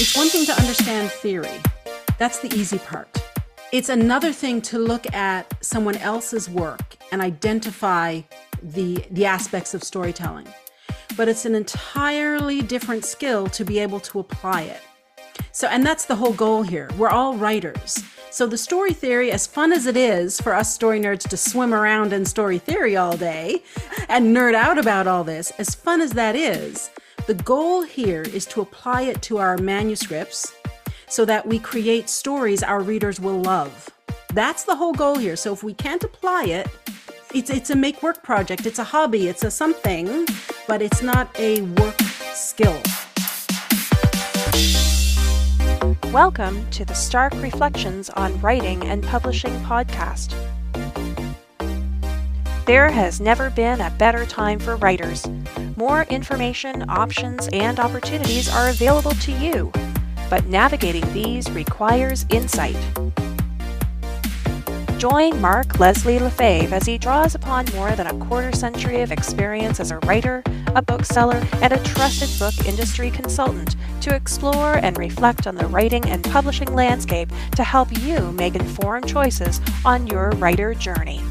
It's one thing to understand theory, that's the easy part. It's another thing to look at someone else's work and identify the, the aspects of storytelling. But it's an entirely different skill to be able to apply it. So, and that's the whole goal here. We're all writers. So, the story theory, as fun as it is for us story nerds to swim around in story theory all day and nerd out about all this, as fun as that is, the goal here is to apply it to our manuscripts so that we create stories our readers will love. That's the whole goal here. So, if we can't apply it, it's, it's a make work project, it's a hobby, it's a something, but it's not a work skill. Welcome to the Stark Reflections on Writing and Publishing podcast. There has never been a better time for writers. More information, options, and opportunities are available to you, but navigating these requires insight. Join Mark Leslie Lefebvre as he draws upon more than a quarter century of experience as a writer, a bookseller, and a trusted book industry consultant to explore and reflect on the writing and publishing landscape to help you make informed choices on your writer journey.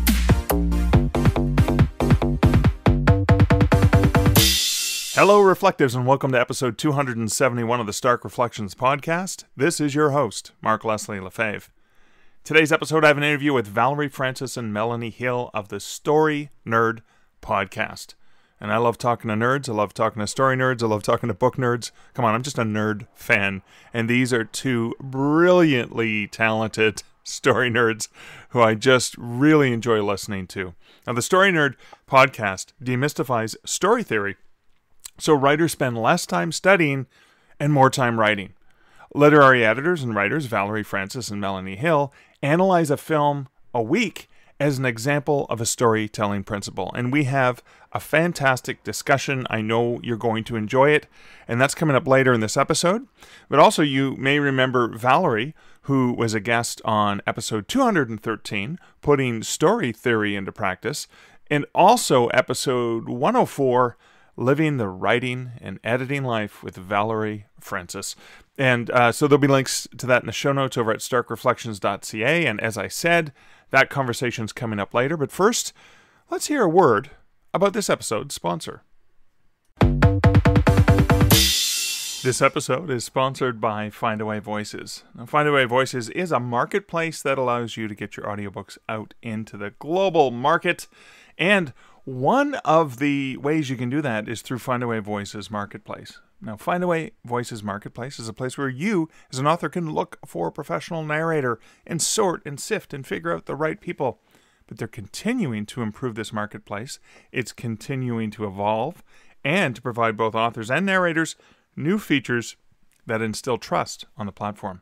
Hello, Reflectives, and welcome to episode 271 of the Stark Reflections podcast. This is your host, Mark Leslie Lefebvre. Today's episode, I have an interview with Valerie Francis and Melanie Hill of the Story Nerd podcast. And I love talking to nerds. I love talking to story nerds. I love talking to book nerds. Come on, I'm just a nerd fan. And these are two brilliantly talented story nerds who I just really enjoy listening to. Now, the Story Nerd podcast demystifies story theory so writers spend less time studying and more time writing. Literary editors and writers Valerie Francis and Melanie Hill analyze a film a week as an example of a storytelling principle. And we have a fantastic discussion. I know you're going to enjoy it. And that's coming up later in this episode. But also, you may remember Valerie, who was a guest on episode 213, putting story theory into practice. And also, episode 104, living the writing and editing life with Valerie Francis. And uh, so there'll be links to that in the show notes over at starkreflections.ca. And as I said, that conversation's coming up later. But first, let's hear a word about this episode's sponsor. This episode is sponsored by Findaway Voices. Now, Findaway Voices is a marketplace that allows you to get your audiobooks out into the global market. And one of the ways you can do that is through Findaway Voices Marketplace. Now, Findaway Voices Marketplace is a place where you, as an author, can look for a professional narrator and sort and sift and figure out the right people. But they're continuing to improve this marketplace. It's continuing to evolve and to provide both authors and narrators new features that instill trust on the platform.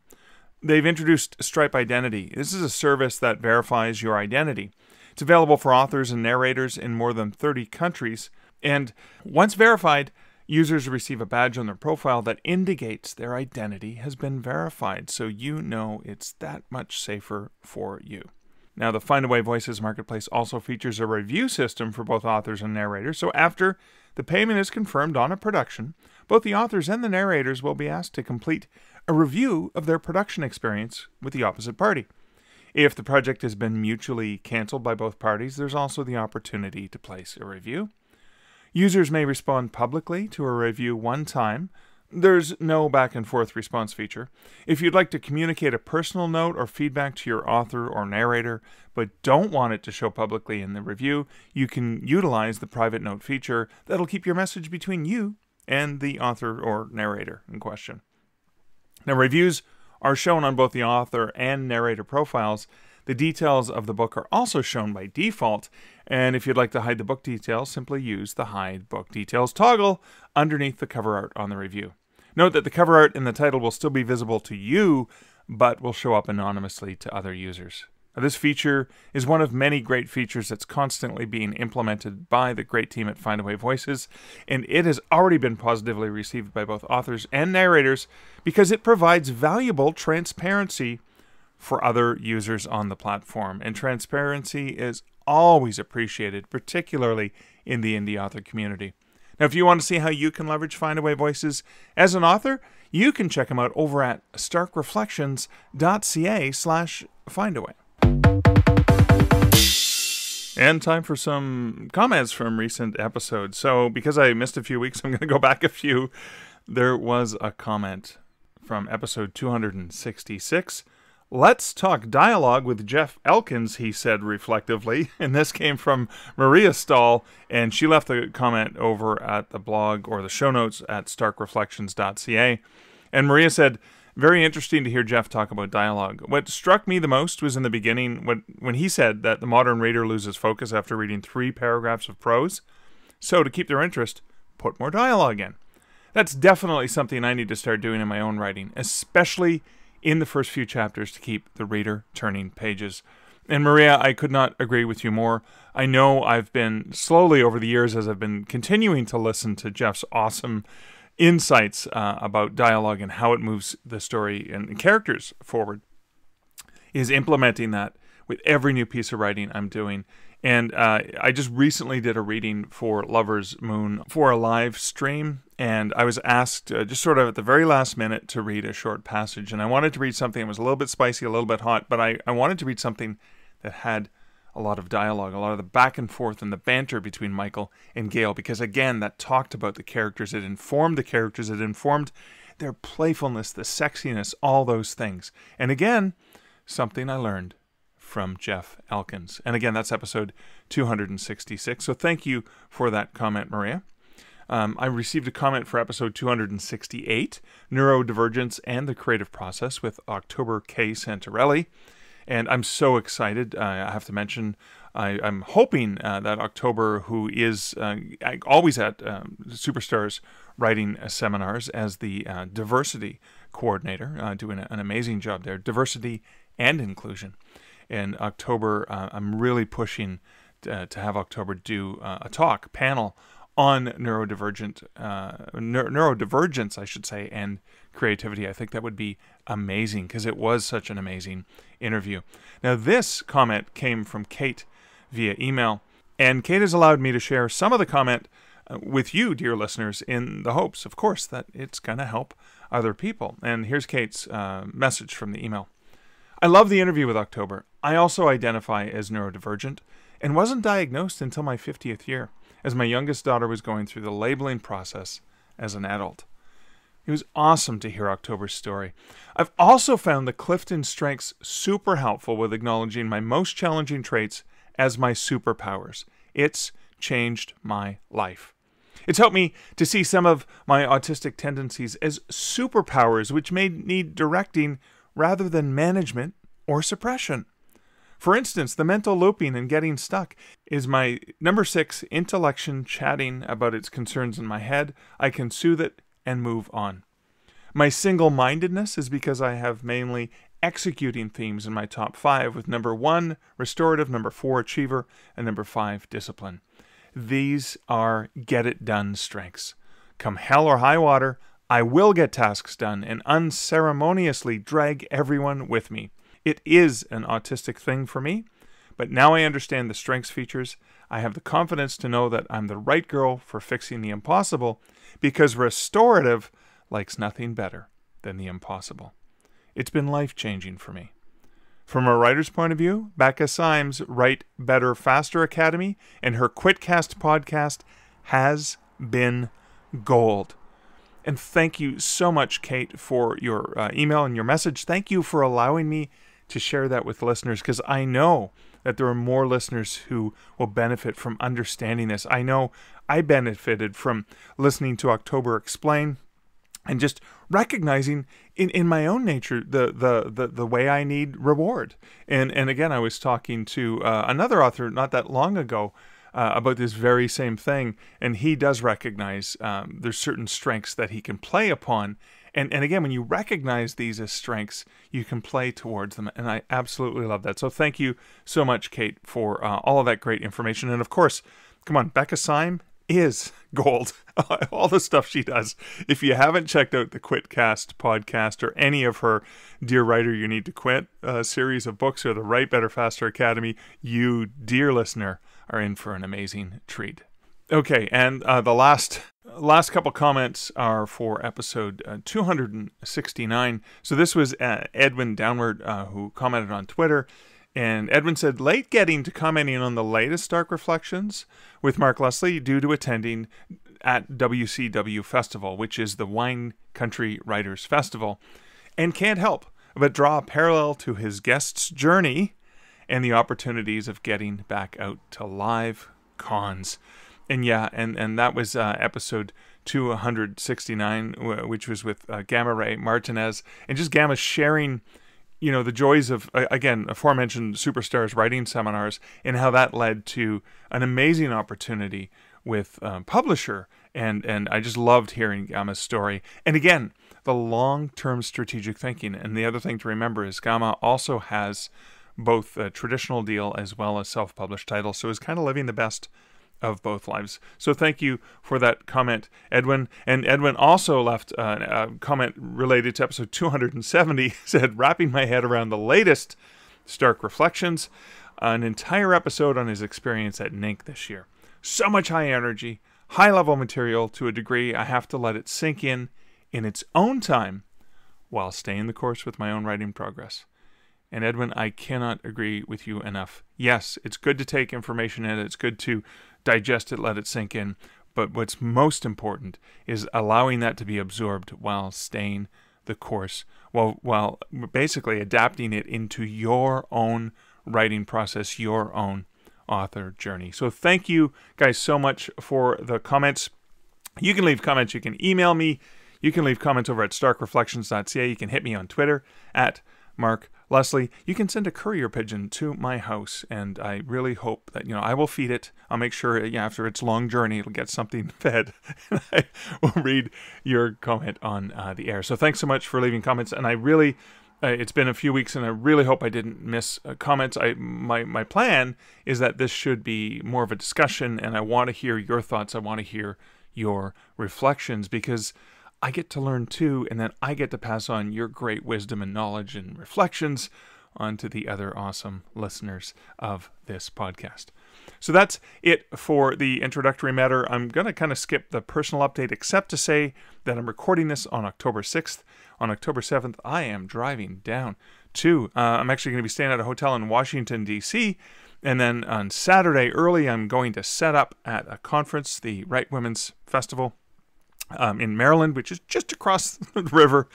They've introduced Stripe Identity. This is a service that verifies your identity. It's available for authors and narrators in more than 30 countries. And once verified, Users receive a badge on their profile that indicates their identity has been verified, so you know it's that much safer for you. Now, the Findaway Voices Marketplace also features a review system for both authors and narrators, so after the payment is confirmed on a production, both the authors and the narrators will be asked to complete a review of their production experience with the opposite party. If the project has been mutually canceled by both parties, there's also the opportunity to place a review. Users may respond publicly to a review one time. There's no back and forth response feature. If you'd like to communicate a personal note or feedback to your author or narrator, but don't want it to show publicly in the review, you can utilize the private note feature that'll keep your message between you and the author or narrator in question. Now, reviews are shown on both the author and narrator profiles. The details of the book are also shown by default, and if you'd like to hide the book details, simply use the Hide Book Details toggle underneath the cover art on the review. Note that the cover art and the title will still be visible to you, but will show up anonymously to other users. Now, this feature is one of many great features that's constantly being implemented by the great team at Findaway Voices, and it has already been positively received by both authors and narrators because it provides valuable transparency for other users on the platform. And transparency is always appreciated, particularly in the indie author community. Now, if you want to see how you can leverage Findaway Voices as an author, you can check them out over at starkreflections.ca slash findaway. And time for some comments from recent episodes. So, because I missed a few weeks, I'm going to go back a few. There was a comment from episode 266. Let's talk dialogue with Jeff Elkins, he said reflectively. And this came from Maria Stahl, and she left a comment over at the blog or the show notes at starkreflections.ca. And Maria said, very interesting to hear Jeff talk about dialogue. What struck me the most was in the beginning when, when he said that the modern reader loses focus after reading three paragraphs of prose. So, to keep their interest, put more dialogue in. That's definitely something I need to start doing in my own writing, especially in the first few chapters to keep the reader turning pages. And Maria, I could not agree with you more. I know I've been slowly over the years as I've been continuing to listen to Jeff's awesome insights uh, about dialogue and how it moves the story and characters forward is implementing that with every new piece of writing I'm doing. And uh, I just recently did a reading for Lover's Moon for a live stream. And I was asked uh, just sort of at the very last minute to read a short passage. And I wanted to read something that was a little bit spicy, a little bit hot, but I, I wanted to read something that had a lot of dialogue, a lot of the back and forth and the banter between Michael and Gail, because again, that talked about the characters, it informed the characters, it informed their playfulness, the sexiness, all those things. And again, something I learned from Jeff Elkins. And again, that's episode 266. So thank you for that comment, Maria. Um, I received a comment for episode 268, Neurodivergence and the Creative Process, with October K. Santarelli. And I'm so excited. Uh, I have to mention, I, am hoping uh, that October, who is uh, always at um, Superstars writing uh, seminars as the uh, diversity coordinator, uh, doing an amazing job there, diversity and inclusion. In October, I'm really pushing to, to have October do a talk panel on neurodivergent neurodivergence, I should say, and creativity. I think that would be amazing because it was such an amazing interview. Now, this comment came from Kate via email, and Kate has allowed me to share some of the comment uh, with you, dear listeners, in the hopes, of course, that it's going to help other people. And here's Kate's uh, message from the email. I love the interview with October. I also identify as neurodivergent and wasn't diagnosed until my 50th year, as my youngest daughter was going through the labeling process as an adult. It was awesome to hear October's story. I've also found the Clifton strengths super helpful with acknowledging my most challenging traits as my superpowers. It's changed my life. It's helped me to see some of my autistic tendencies as superpowers, which may need directing rather than management or suppression. For instance, the mental looping and getting stuck is my number six intellection chatting about its concerns in my head. I can soothe it and move on. My single mindedness is because I have mainly executing themes in my top five, with number one, restorative, number four, achiever, and number five, discipline. These are get it done strengths. Come hell or high water, I will get tasks done and unceremoniously drag everyone with me. It is an autistic thing for me, but now I understand the strengths features. I have the confidence to know that I'm the right girl for fixing the impossible because restorative likes nothing better than the impossible. It's been life changing for me. From a writer's point of view, Becca Syme's Write Better Faster Academy and her QuitCast podcast has been gold. And thank you so much, Kate, for your uh, email and your message. Thank you for allowing me to share that with listeners because I know that there are more listeners who will benefit from understanding this. I know I benefited from listening to October Explain and just recognizing in, in my own nature the, the, the, the way I need reward. And, and again, I was talking to uh, another author not that long ago uh, about this very same thing, and he does recognize um, there's certain strengths that he can play upon. And, and again, when you recognize these as strengths, you can play towards them. And I absolutely love that. So thank you so much, Kate, for uh, all of that great information. And of course, come on, Becca Syme is gold. All the stuff she does. If you haven't checked out the QuitCast podcast or any of her Dear Writer You Need to Quit uh, series of books or the Write Better Faster Academy, you, dear listener, are in for an amazing treat. Okay, and uh, the last last couple comments are for episode uh, 269. So this was uh, Edwin Downward uh, who commented on Twitter. And Edwin said, late getting to commenting on the latest Stark Reflections with Mark Leslie due to attending at WCW Festival, which is the Wine Country Writers Festival, and can't help but draw a parallel to his guest's journey and the opportunities of getting back out to live cons and yeah, and and that was uh, episode 269, which was with uh, Gama Ray Martinez, and just Gama sharing, you know, the joys of again aforementioned superstars writing seminars, and how that led to an amazing opportunity with um, publisher, and and I just loved hearing Gama's story, and again the long-term strategic thinking, and the other thing to remember is Gama also has both a traditional deal as well as self-published titles, so is kind of living the best of both lives. So thank you for that comment, Edwin. And Edwin also left uh, a comment related to episode 270. said, wrapping my head around the latest Stark Reflections, an entire episode on his experience at NINC this year. So much high energy, high level material to a degree I have to let it sink in in its own time while staying the course with my own writing progress. And Edwin, I cannot agree with you enough. Yes, it's good to take information in. It's good to digest it, let it sink in. But what's most important is allowing that to be absorbed while staying the course, while, while basically adapting it into your own writing process, your own author journey. So thank you guys so much for the comments. You can leave comments, you can email me, you can leave comments over at starkreflections.ca, you can hit me on Twitter at Mark Leslie, you can send a courier pigeon to my house, and I really hope that, you know, I will feed it. I'll make sure yeah, after its long journey, it'll get something fed. and I will read your comment on uh, the air. So thanks so much for leaving comments. And I really, uh, it's been a few weeks, and I really hope I didn't miss uh, comments. I my my plan is that this should be more of a discussion, and I want to hear your thoughts. I want to hear your reflections because I get to learn too, and then I get to pass on your great wisdom and knowledge and reflections onto the other awesome listeners of this podcast. So that's it for the introductory matter. I'm going to kind of skip the personal update, except to say that I'm recording this on October 6th. On October 7th, I am driving down to, uh, I'm actually going to be staying at a hotel in Washington, D.C. And then on Saturday early, I'm going to set up at a conference, the Write Women's Festival um, in Maryland, which is just across the river,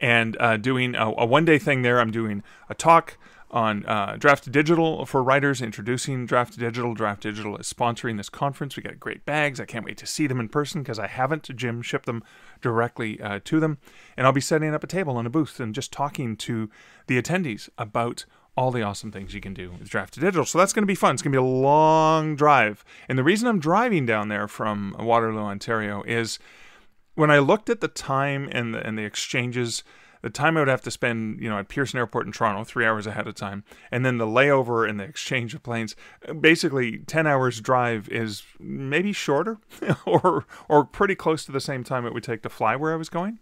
and uh, doing a, a one day thing there. I'm doing a talk on uh, Draft2Digital for writers, introducing Draft2Digital. Draft Digital is sponsoring this conference. We got great bags. I can't wait to see them in person because I haven't. Jim shipped them directly uh, to them. And I'll be setting up a table in a booth and just talking to the attendees about all the awesome things you can do with Draft2Digital. So that's going to be fun. It's going to be a long drive. And the reason I'm driving down there from Waterloo, Ontario is when I looked at the time and the, and the exchanges, the time I would have to spend, you know, at Pearson Airport in Toronto, three hours ahead of time, and then the layover and the exchange of planes, basically ten hours drive is maybe shorter, or or pretty close to the same time it would take to fly where I was going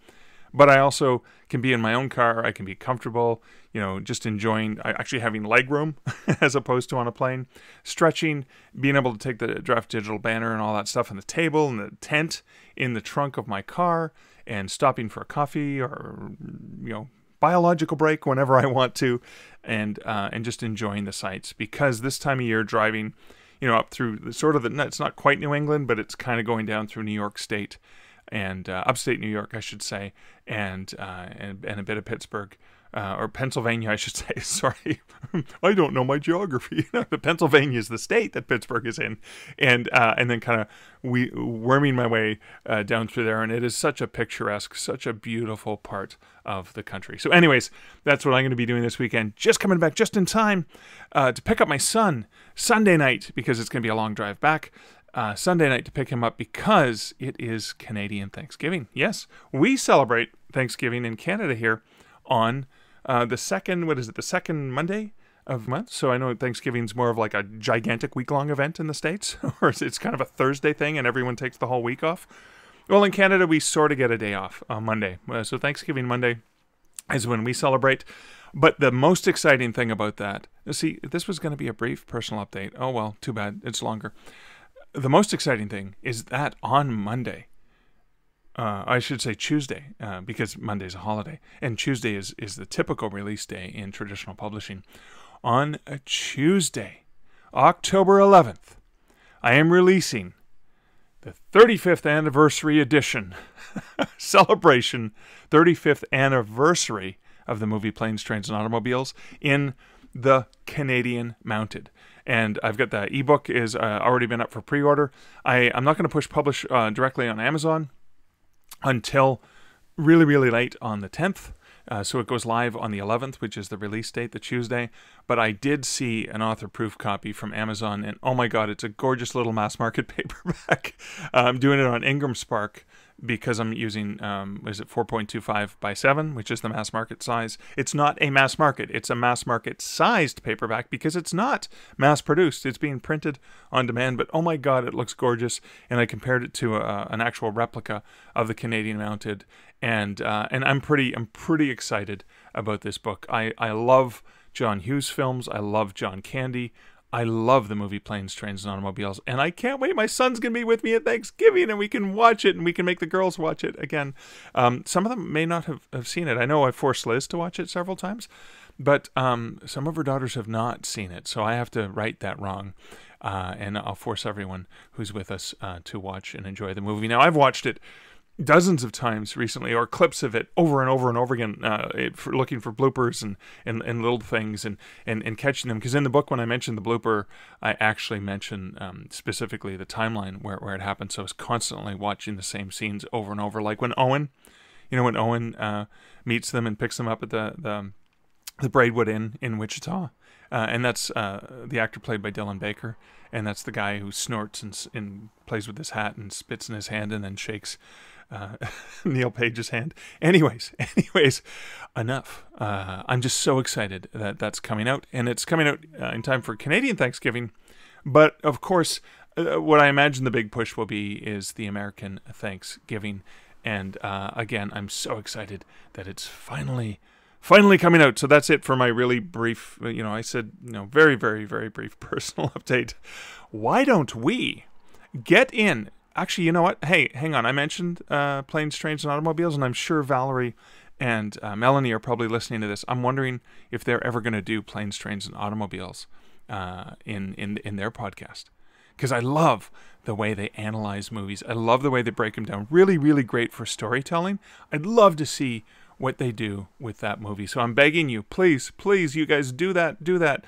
but I also can be in my own car. I can be comfortable, you know, just enjoying actually having leg room as opposed to on a plane, stretching, being able to take the Draft2Digital banner and all that stuff on the table and the tent in the trunk of my car and stopping for a coffee or, you know, biological break whenever I want to and uh, and just enjoying the sights because this time of year driving, you know, up through the, sort of the, it's not quite New England, but it's kind of going down through New York State and uh, upstate New York, I should say, and uh, and, and a bit of Pittsburgh. Uh, or Pennsylvania, I should say. Sorry, I don't know my geography. but Pennsylvania is the state that Pittsburgh is in, and uh, and then kind of we worming my way uh, down through there, and it is such a picturesque, such a beautiful part of the country. So, anyways, that's what I'm going to be doing this weekend. Just coming back just in time uh, to pick up my son Sunday night because it's going to be a long drive back uh, Sunday night to pick him up because it is Canadian Thanksgiving. Yes, we celebrate Thanksgiving in Canada here on uh, the second, what is it, the second Monday of month. So I know Thanksgiving's more of like a gigantic week long event in the States, or it's kind of a Thursday thing and everyone takes the whole week off. Well, in Canada, we sort of get a day off on Monday. Uh, so Thanksgiving Monday is when we celebrate. But the most exciting thing about that, see, this was going to be a brief personal update. Oh, well, too bad. It's longer the most exciting thing is that on Monday, uh, I should say Tuesday, uh, because Monday's a holiday, and Tuesday is, is the typical release day in traditional publishing. On a Tuesday, October 11th, I am releasing the 35th anniversary edition, celebration 35th anniversary of the movie Planes, Trains, and Automobiles in the Canadian Mounted. And I've got the ebook is uh, already been up for pre-order. I I'm not going to push publish uh, directly on Amazon until really really late on the 10th. Uh, so it goes live on the 11th, which is the release date, the Tuesday. But I did see an author proof copy from Amazon, and oh my god, it's a gorgeous little mass market paperback. I'm doing it on IngramSpark because I'm using um, is it 4.25 by 7, which is the mass market size. It's not a mass market; it's a mass market sized paperback because it's not mass produced. It's being printed on demand. But oh my God, it looks gorgeous! And I compared it to a, an actual replica of the Canadian Mounted, and uh, and I'm pretty I'm pretty excited about this book. I I love John Hughes films. I love John Candy. I love the movie Planes, Trains, and Automobiles, and I can't wait. My son's gonna be with me at Thanksgiving, and we can watch it, and we can make the girls watch it again. Um, some of them may not have, have seen it. I know I forced Liz to watch it several times, but um, some of her daughters have not seen it, so I have to right that wrong. Uh, and I'll force everyone who's with us uh, to watch and enjoy the movie. Now, I've watched it dozens of times recently, or clips of it over and over and over again, uh, it, for looking for bloopers and, and, and little things and, and, and catching them. Because in the book, when I mentioned the blooper, I actually mentioned um, specifically the timeline where, where it happened. So I was constantly watching the same scenes over and over. Like when Owen, you know, when Owen uh, meets them and picks them up at the, the, the Braidwood Inn in Wichita. Uh, and that's uh, the actor played by Dylan Baker, and that's the guy who snorts and, and plays with his hat and spits in his hand and then shakes uh, Neil Page's hand. Anyways, anyways, enough. Uh, I'm just so excited that that's coming out, and it's coming out uh, in time for Canadian Thanksgiving. But of course, uh, what I imagine the big push will be is the American Thanksgiving. And uh, again, I'm so excited that it's finally finally coming out. So that's it for my really brief, you know, I said, you know, very, very, very brief personal update. Why don't we get in actually, you know what? Hey, hang on. I mentioned uh, planes, trains, and automobiles, and I'm sure Valerie and uh, Melanie are probably listening to this. I'm wondering if they're ever going to do planes, trains, and automobiles uh, in in in their podcast because I love the way they analyze movies. I love the way they break them down. Really, really great for storytelling. I'd love to see what they do with that movie. So I'm begging you, please, please, you guys do that, do that.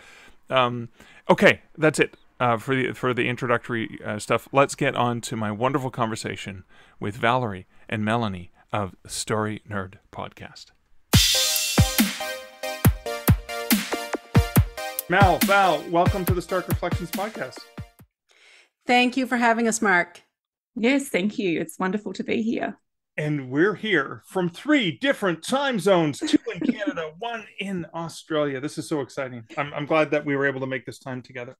Um, okay, that's it uh, for the for the introductory uh, stuff, let's get on to my wonderful conversation with Valerie and Melanie of Story Nerd Podcast. Mel, Val, welcome to the Stark Reflections podcast. Thank you for having us, Mark. Yes, thank you. It's wonderful to be here. And we're here from three different time zones two in Canada, one in Australia. This is so exciting. I'm, I'm glad that we were able to make this time together.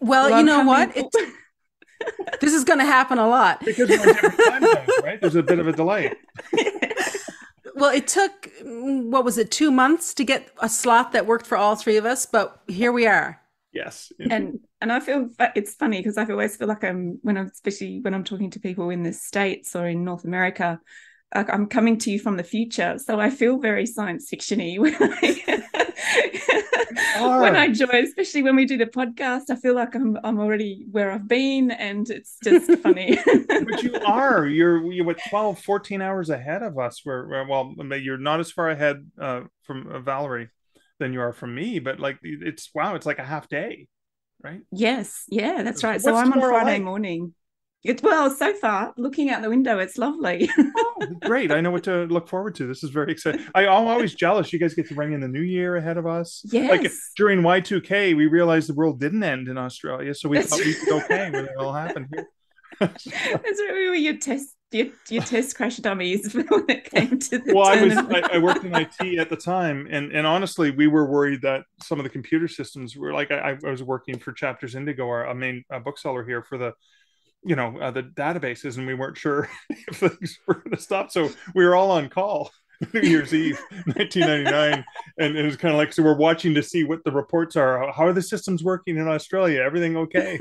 Well, well you know what? It, this is going to happen a lot because we're different time zones, right? There's a bit of a delay. well, it took what was it, two months to get a slot that worked for all three of us, but here we are. Yes, and and I feel it's funny because I always feel like I'm when I'm especially when I'm talking to people in the states or in North America, I'm coming to you from the future, so I feel very science fictiony when I when I join, especially when we do the podcast, I feel like I'm I'm already where I've been, and it's just funny. but you are. You're you're 12, 14 hours ahead of us. Where well, you're not as far ahead uh, from uh, Valerie than you are from me, but like it's wow, it's like a half day, right? Yes, yeah, that's right. What's so I'm on Friday like? morning. It's well, so far, looking out the window, it's lovely. oh, great. I know what to look forward to. This is very exciting. I, am always jealous. You guys get to bring in the new year ahead of us. Yes. Like during Y2K, we realized the world didn't end in Australia. So we thought we'd be okay when it all happened here. That's really your test your, your test crash dummies when it came to the well i was I, I, worked in it at the time and and honestly we were worried that some of the computer systems were like i, I was working for chapters indigo our a main uh, bookseller here for the you know uh, the databases and we weren't sure if things were going to stop so we were all on call New Year's Eve, 1999, and it was kind of like so we're watching to see what the reports are. How are the systems working in Australia? Everything okay?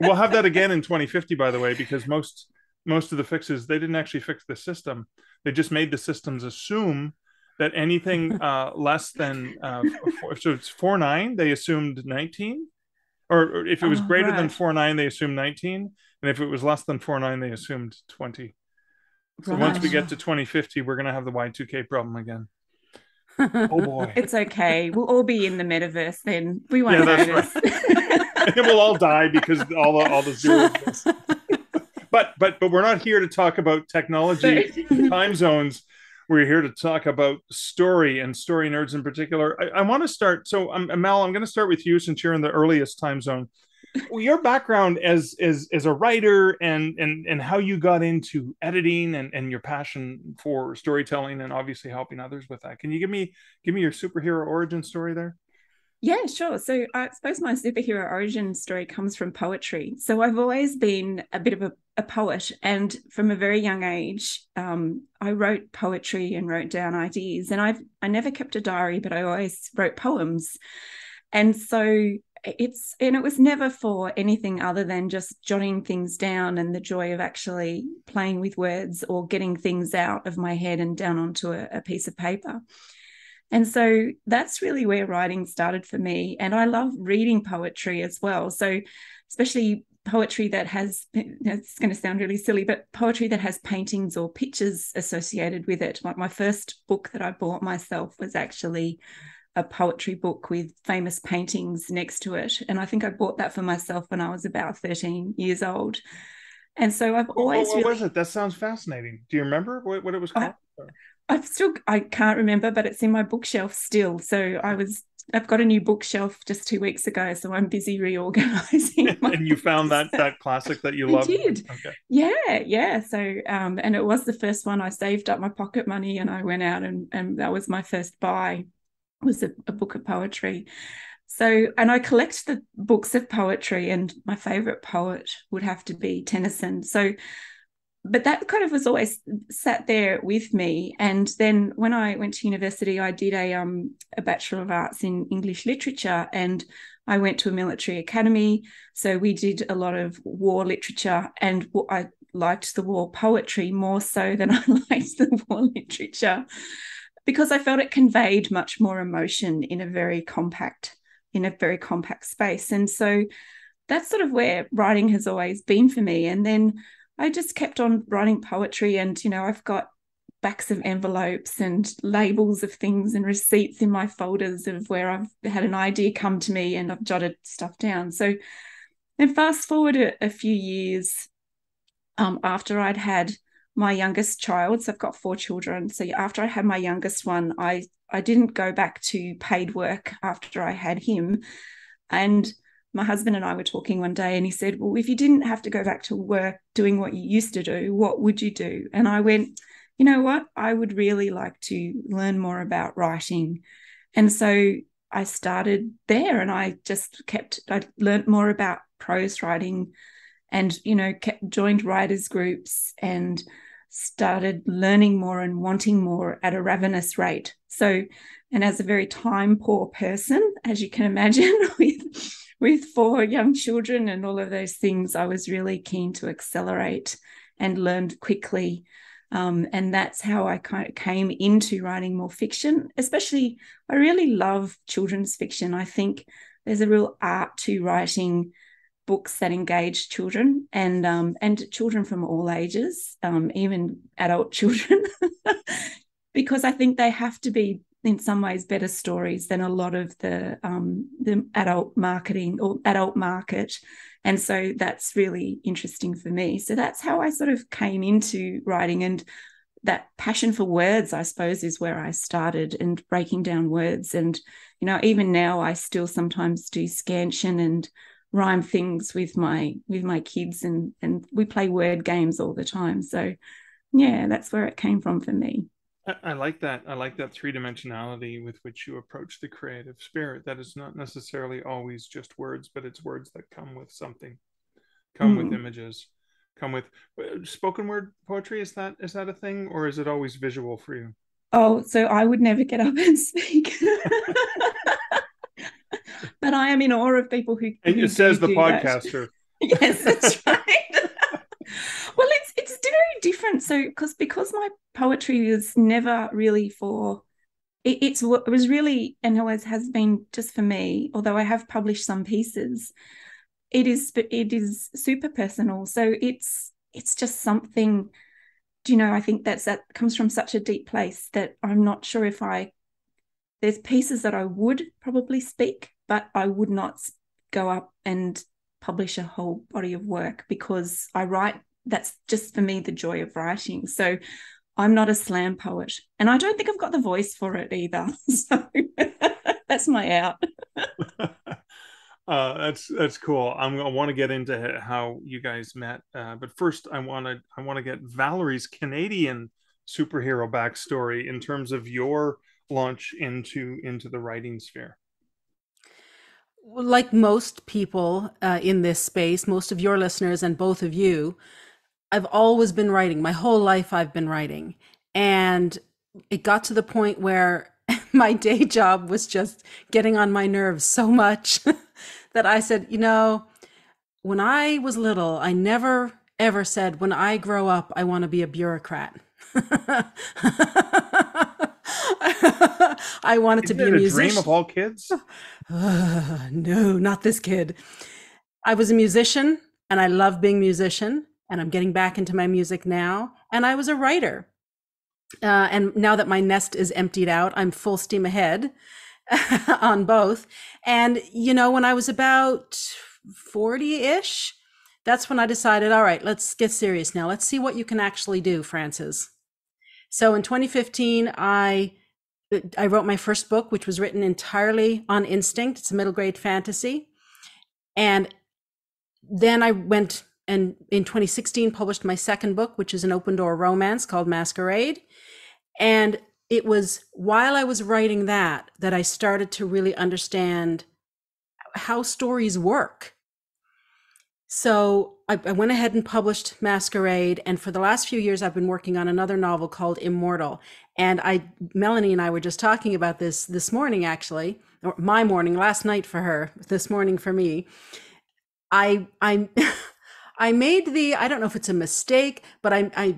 we'll have that again in 2050, by the way, because most most of the fixes they didn't actually fix the system. They just made the systems assume that anything uh, less than uh, four, so it's four nine, they assumed 19, or, or if it was Oh, greater than right. four nine, they assumed 19, and if it was less than four nine, they assumed 20. So once we get to 2050, we're gonna have the Y2K problem again. Oh boy. It's okay. We'll all be in the metaverse then. We won't Yeah, that's notice. and we'll all die because all the all the zeros. But but but we're not here to talk about technology time zones. We're here to talk about story and story nerds in particular. I, I want to start. So, um, Mel, I'm going to start with you since you're in the earliest time zone. Well, your background as as as a writer and and and how you got into editing and and your passion for storytelling and obviously helping others with that. Can you give me give me your superhero origin story there? Yeah, sure. So I suppose my superhero origin story comes from poetry. So I've always been a bit of a, a poet, and from a very young age, um, I wrote poetry and wrote down ideas. And I've I never kept a diary, but I always wrote poems. And so it's and it was never for anything other than just jotting things down and the joy of actually playing with words or getting things out of my head and down onto a, a piece of paper. And so that's really where writing started for me. And I love reading poetry as well. So, especially poetry that has, it's going to sound really silly, but poetry that has paintings or pictures associated with it. My first book that I bought myself was actually a poetry book with famous paintings next to it. And I think I bought that for myself when I was about 13 years old. And so I've always what really was it? That sounds fascinating. Do you remember what, what it was called? I've still I can't remember, but it's in my bookshelf still. So I was I've got a new bookshelf just two weeks ago, so I'm busy reorganizing. my and you found that that classic that you I loved. did. Okay. Yeah, yeah. So um, and it was the first one I saved up my pocket money and I went out and and that was my first buy was a, a book of poetry. So and I collect the books of poetry and my favorite poet would have to be Tennyson. So but that kind of was always sat there with me. And then when I went to university, I did a um a bachelor of arts in English literature, and I went to a military academy. So we did a lot of war literature, and I liked the war poetry more so than I liked the war literature because I felt it conveyed much more emotion in a very compact in a very compact space. And so that's sort of where writing has always been for me. And then I just kept on writing poetry, and you know, I've got backs of envelopes and labels of things and receipts in my folders of where I've had an idea come to me and I've jotted stuff down. So then fast forward a, a few years um, after I'd had my youngest child, so I've got four children. So after I had my youngest one, I I didn't go back to paid work after I had him, and my husband and I were talking one day and he said, Well, if you didn't have to go back to work doing what you used to do, what would you do? And I went, You know what? I would really like to learn more about writing. And so I started there and I just kept, I learned more about prose writing and, you know, kept, joined writers' groups and started learning more and wanting more at a ravenous rate. So, and as a very time poor person, as you can imagine, with with four young children and all of those things, I was really keen to accelerate and learned quickly. Um, and that's how I kind of came into writing more fiction. Especially, I really love children's fiction. I think there's a real art to writing books that engage children and um, and children from all ages, um, even adult children, because I think they have to be in some ways better stories than a lot of the um, the adult marketing or adult market, and so that's really interesting for me. So that's how I sort of came into writing, and that passion for words, I suppose, is where I started and breaking down words. And you know, even now, I still sometimes do scansion and rhyme things with my with my kids, and and we play word games all the time. So yeah, that's where it came from for me. I, like that. I like that three dimensionality with which you approach the creative spirit. That is not necessarily always just words, but it's words that come with something, come Mm. with images, come with uh, spoken word poetry. Is that is that a thing, or is it always visual for you? Oh, so I would never get up and speak. but I am in awe of people who. And who it says the do that. podcaster. yes, that's right. well, it's it's very different. So because because my poetry is never really for it, it's it was really and always has been just for me. Although I have published some pieces, it is it is super personal. So it's it's just something. Do you know? I think that's that comes from such a deep place that I'm not sure if I. There's pieces that I would probably speak, but I would not go up and publish a whole body of work because I write. That's just for me the joy of writing. So I'm not a slam poet, and I don't think I've got the voice for it either. So that's my out. uh, that's that's cool. I'm, I want to get into how you guys met, uh, but first I want to I want to get Valerie's Canadian superhero backstory in terms of your launch into into the writing sphere. Like most people uh, in this space, most of your listeners and both of you, I've always been writing. My whole life, I've been writing. And it got to the point where my day job was just getting on my nerves so much that I said, you know, when I was little, I never ever said, when I grow up, I want to be a bureaucrat. I wanted to Isn't be a a musician. dream of all kids? Uh, no, not this kid. I was a musician and I love being a musician and I'm getting back into my music now. And I was a writer. Uh, and now that my nest is emptied out, I'm full steam ahead on both. And, you know, when I was about 40 ish, that's when I decided, all right, let's get serious now. Let's see what you can actually do, Francis. So in 2015, I I wrote my first book, which was written entirely on instinct. It's a middle grade fantasy. And then I went and in 2016 published my second book, which is an open door romance called Masquerade. And it was while I was writing that that I started to really understand how stories work. So I, I went ahead and published Masquerade. And for the last few years, I've been working on another novel called Immortal. And I, Melanie and I were just talking about this this morning, actually, or my morning, last night for her, this morning for me. I, I, I made the, I don't know if it's a mistake, but I, I,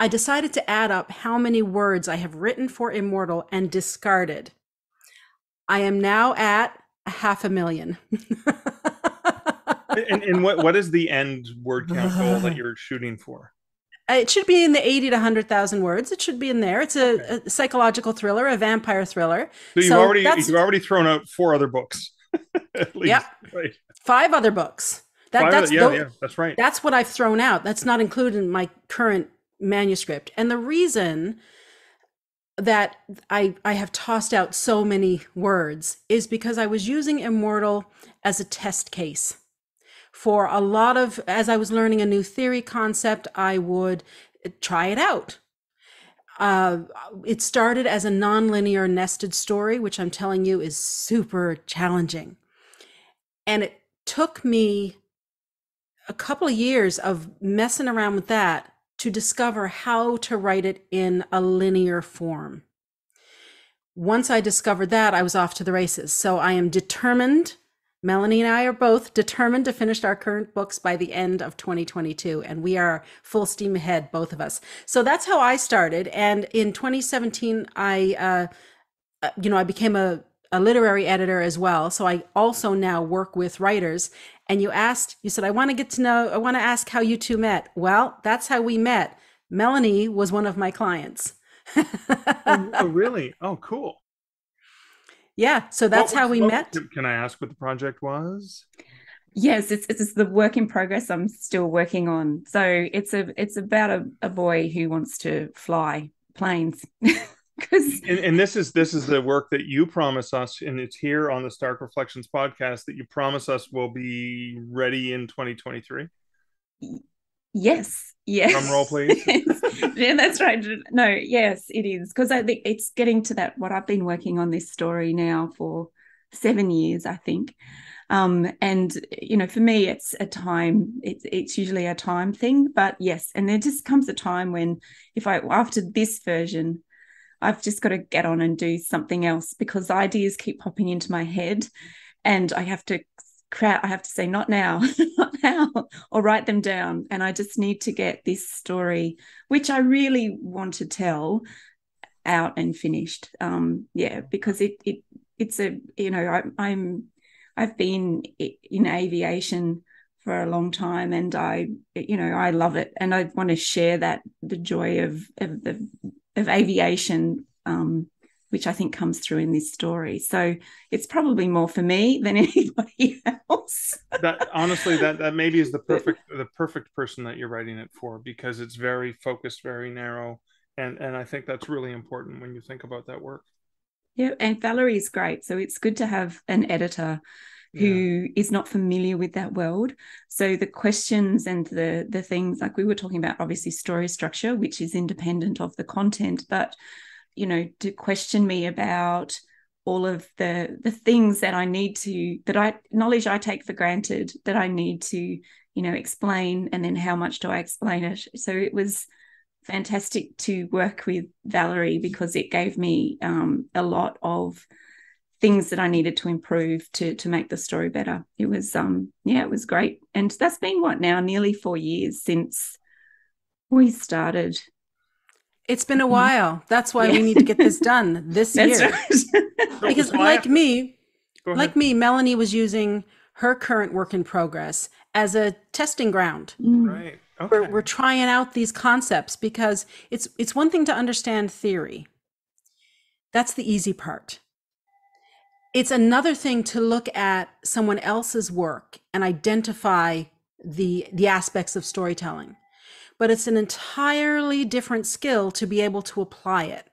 I decided to add up how many words I have written for Immortal and discarded. I am now at a half a million. and, and what what is the end word count goal that you're shooting for? It should be in the 80 to 100,000 words. It should be in there. It's a, Okay. a psychological thriller, a vampire thriller. So you've So already that's- you've already thrown out four other books. Yep. Right. Five other books. That, Five that's other- yeah, yeah, that's right. that's what I've thrown out. That's not included in my current manuscript. And the reason that I I have tossed out so many words is because I was using Immortal as a test case. For a lot of as I was learning a new theory concept, I would try it out. Uh, it started as a nonlinear nested story, which I'm telling you is super challenging. And it took me a couple of years of messing around with that to discover how to write it in a linear form. Once I discovered that, I was off to the races. So I am determined. Melanie and I are both determined to finish our current books by the end of 2022, and we are full steam ahead, both of us. So that's how I started. And in 2017, I, uh, uh, you know, I became a, a literary editor as well. So I also now work with writers. And you asked, you said, I want to get to know, I want to ask how you two met. Well, that's how we met. Melanie was one of my clients. oh, oh, really? Oh, cool. Yeah, so that's What how we what- met. Can, I ask what the project was? Yes, it's it's the work in progress I'm still working on. So it's a it's about a, a boy who wants to fly planes. Because And, and this is this is the work that you promise us, and it's here on the Stark Reflections podcast that you promise us will be ready in 2023. Yes, yes. Drum roll, please. yeah, that's right. No, yes, it is. Because I think it's getting to that what I've been working on this story now for seven years, I think. Um, and you know, for me, it's a time. It's it's usually a time thing. But yes, and there just comes a time when, if I after this version, I've just got to get on and do something else because ideas keep popping into my head, and I have to crowd. I have to say, not now, not now, or write them down. And I just need to get this story, which I really want to tell, out and finished. Um, yeah, because it it it's a you know I, I'm I've been in aviation for a long time and I you know I love it and I want to share that the joy of of the of aviation um, which I think comes through in this story. So it's probably more for me than anybody else. that honestly, that that maybe is the perfect the perfect person that you're writing it for because it's very focused, very narrow, and and I think that's really important when you think about that work. Yeah, and Valerie is great. So it's good to have an editor who yeah. is not familiar with that world. So the questions and the the things like we were talking about, obviously story structure, which is independent of the content, but you know, to question me about all of the the things that I need to that I knowledge I take for granted that I need to, you know, explain and then how much do I explain it. So it was fantastic to work with Valerie because it gave me um, a lot of things that I needed to improve to to make the story better. It was um yeah, it was great. And that's been what now nearly 4 years since we started. It's been a mm-hmm. while. That's why yeah. we need to get this done this year. Right. because like me, like me, Melanie was using her current work in progress as a testing ground. Mm. Right. Okay. We're, we're trying out these concepts because it's it's one thing to understand theory. That's the easy part. It's another thing to look at someone else's work and identify the the aspects of storytelling. But it's an entirely different skill to be able to apply it.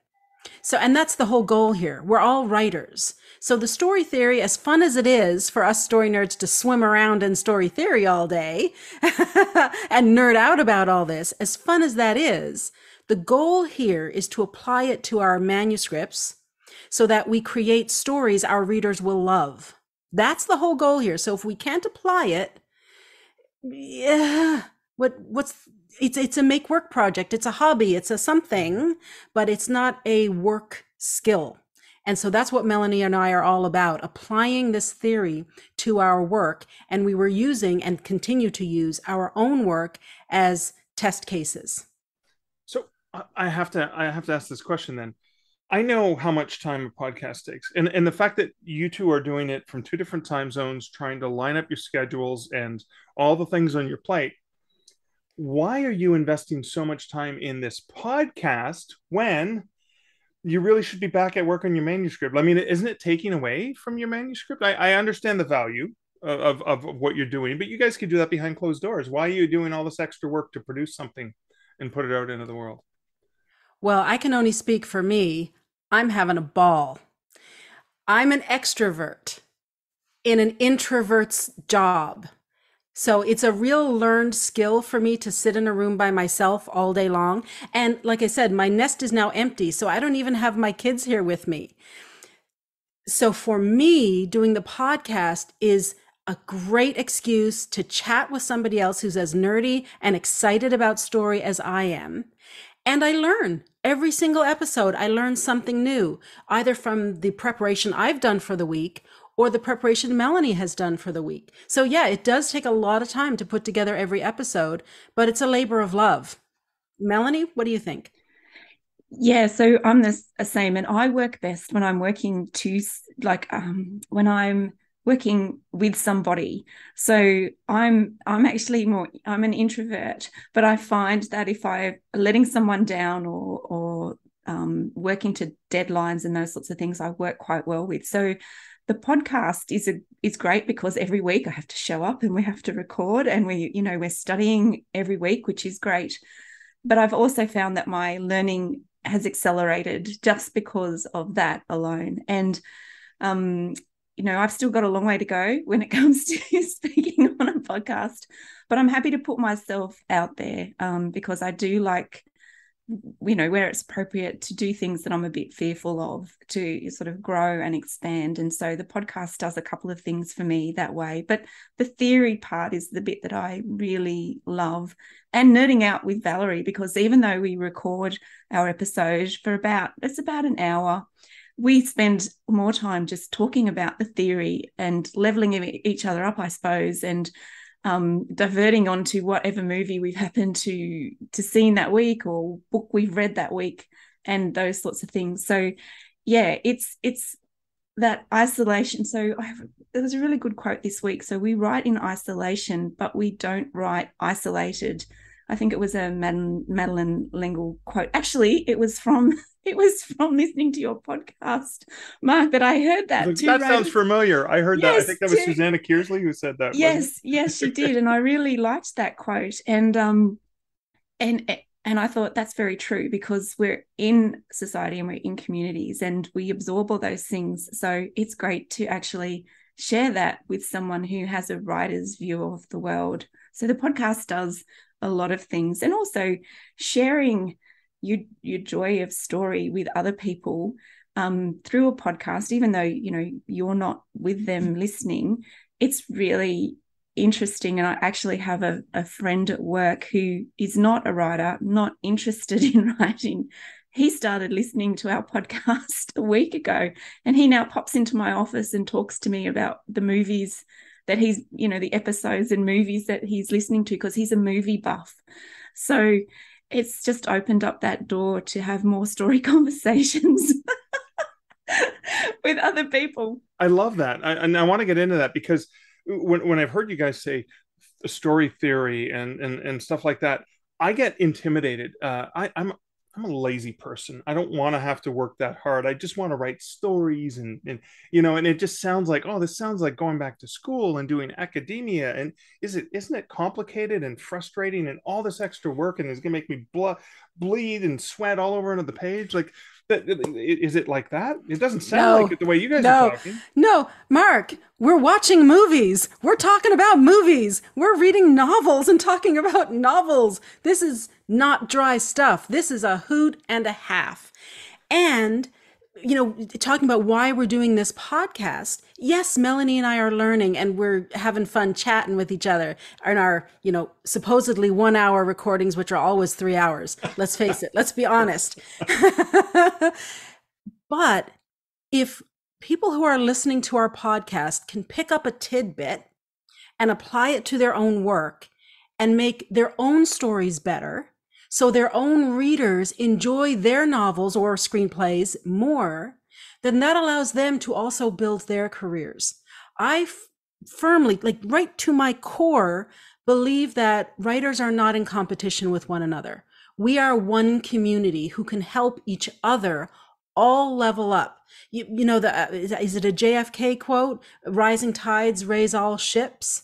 So, and that's the whole goal here. We're all writers. So the story theory, as fun as it is for us story nerds to swim around in story theory all day and nerd out about all this, as fun as that is, the goal here is to apply it to our manuscripts so that we create stories our readers will love. That's the whole goal here. So if we can't apply it, yeah, what what's it's it's a make work project. It's a hobby. It's a something, but it's not a work skill. And so that's what Melanie and I are all about, applying this theory to our work. And we were using and continue to use our own work as test cases. So I have to I have to ask this question then. I know how much time a podcast takes. And and the fact that you two are doing it from two different time zones, trying to line up your schedules and all the things on your plate. Why are you investing so much time in this podcast when you really should be back at work on your manuscript. I mean, isn't it taking away from your manuscript? I, I understand the value of, of, of what you're doing, but you guys could do that behind closed doors. Why are you doing all this extra work to produce something and put it out into the world? Well, I can only speak for me. I'm having a ball. I'm an extrovert in an introvert's job. So it's a real learned skill for me to sit in a room by myself all day long. And like I said, my nest is now empty. So I don't even have my kids here with me. So for me, doing the podcast is a great excuse to chat with somebody else who's as nerdy and excited about story as I am. And I learn every single episode. I learn something new, either from the preparation I've done for the week or the preparation Melanie has done for the week. So, yeah, it does take a lot of time to put together every episode, but it's a labor of love. Melanie, what do you think? Yeah, so I'm the same, and I work best when I'm working to like um, when I'm working with somebody. So I'm I'm actually more I'm an introvert, but I find that if I letting someone down or or um, working to deadlines and those sorts of things, I work quite well with. So the podcast is a is great because every week I have to show up and we have to record and we you know we're studying every week which is great. But I've also found that my learning has accelerated just because of that alone. And um you know I've still got a long way to go when it comes to speaking on a podcast but I'm happy to put myself out there um because I do like you know where it's appropriate to do things that i'm a bit fearful of to sort of grow and expand. And so the podcast does a couple of things for me that way. But the theory part is the bit that i really love. And nerding out with valerie because even though we record our episode for about it's about an hour we spend more time just talking about the theory and leveling each other up i suppose and um, diverting onto whatever movie we've happened to to seen that week or book we've read that week and those sorts of things. So yeah it's it's that isolation. So I there was a really good quote this week. So we write in isolation but we don't write isolated I think it was a Madeleine, L'Engle quote. Actually, it was from it was from listening to your podcast, Mark, that I heard that. That right? sounds familiar. I heard yes, that. I think that was too. Susanna Kearsley who said that. Yes, yes, she did, and I really liked that quote. And um, and and I thought that's very true because we're in society and we're in communities and we absorb all those things. So it's great to actually share that with someone who has a writer's view of the world. So the podcast does a lot of things. And also sharing your your joy of story with other people um, through a podcast even though you know you're not with them listening it's really interesting. And i actually have a, a friend at work who is not a writer not interested in writing. He started listening to our podcast a week ago and he now pops into my office and talks to me about the movies that he's you know the episodes and movies that he's listening to because he's a movie buff. So it's just opened up that door to have more story conversations with other people. I love that. I, and i want to get into that because when, when i've heard you guys say story theory and and, and stuff like that i get intimidated. Uh, I, i'm I'm a lazy person. I don't want to have to work that hard. I just want to write stories and and you know, and it just sounds like, oh, this sounds like going back to school and doing academia. And is it isn't it complicated and frustrating and all this extra work and it's gonna make me blood bleed and sweat all over into the page? Like is it like that? It doesn't sound no, like it the way you guys no, are talking. No, Mark, we're watching movies. We're talking about movies. We're reading novels and talking about novels. This is not dry stuff. This is a hoot and a half. And you know, talking about why we're doing this podcast. Yes, Melanie and I are learning and we're having fun chatting with each other in our, you know, supposedly one hour recordings, which are always three hours. Let's face it, let's be honest. but if people who are listening to our podcast can pick up a tidbit and apply it to their own work and make their own stories better, so their own readers enjoy their novels or screenplays more, then that allows them to also build their careers. I f- firmly, like right to my core, believe that writers are not in competition with one another. We are one community who can help each other all level up. You, you know, the, uh, is it a JFK quote? Rising tides raise all ships.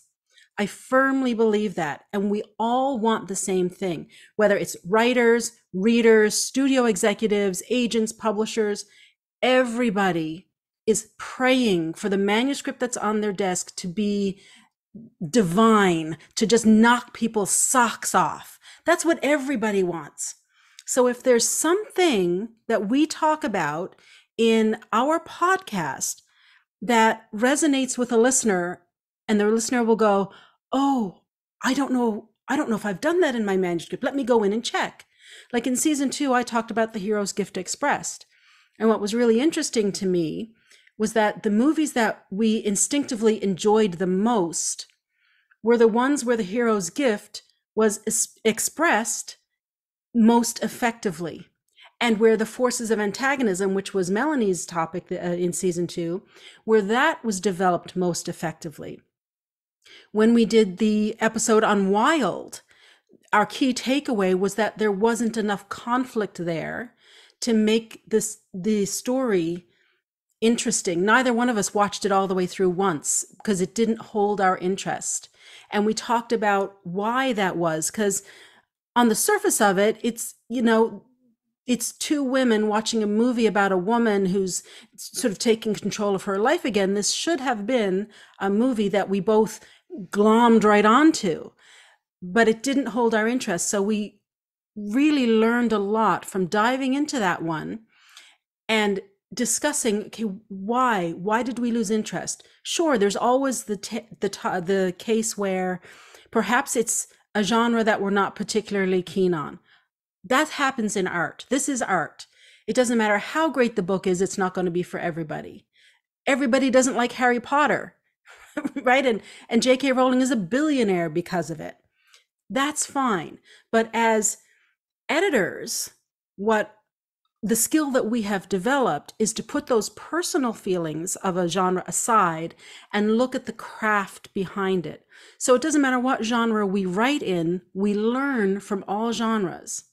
I firmly believe that. And we all want the same thing, whether it's writers, readers, studio executives, agents, publishers, everybody is praying for the manuscript that's on their desk to be divine, to just knock people's socks off. That's what everybody wants. So if there's something that we talk about in our podcast that resonates with a listener, and the listener will go, oh, I don't know. I don't know if I've done that in my manuscript. Let me go in and check. Like in season two, I talked about the hero's gift expressed. And what was really interesting to me was that the movies that we instinctively enjoyed the most were the ones where the hero's gift was expressed most effectively and where the forces of antagonism which was melanie's topic uh, in season two where that was developed most effectively. When we did the episode on Wild, our key takeaway was that there wasn't enough conflict there to make this the story interesting. Neither one of us watched it all the way through once because it didn't hold our interest. And we talked about why that was because on the surface of it, it's, you know, it's two women watching a movie about a woman who's sort of taking control of her life again. This should have been a movie that we both glommed right onto, but it didn't hold our interest. So we really learned a lot from diving into that one and discussing okay why? Why did we lose interest? Sure there's always the t- the t- the case where perhaps it's a genre that we're not particularly keen on. That happens in art. This is art. It doesn't matter how great the book is it's not going to be for everybody. Everybody doesn't like harry potter right? And and jk rowling is a billionaire because of it. That's fine. But as editors what the skill that we have developed is to put those personal feelings of a genre aside and look at the craft behind it. So it doesn't matter what genre we write in, we learn from all genres.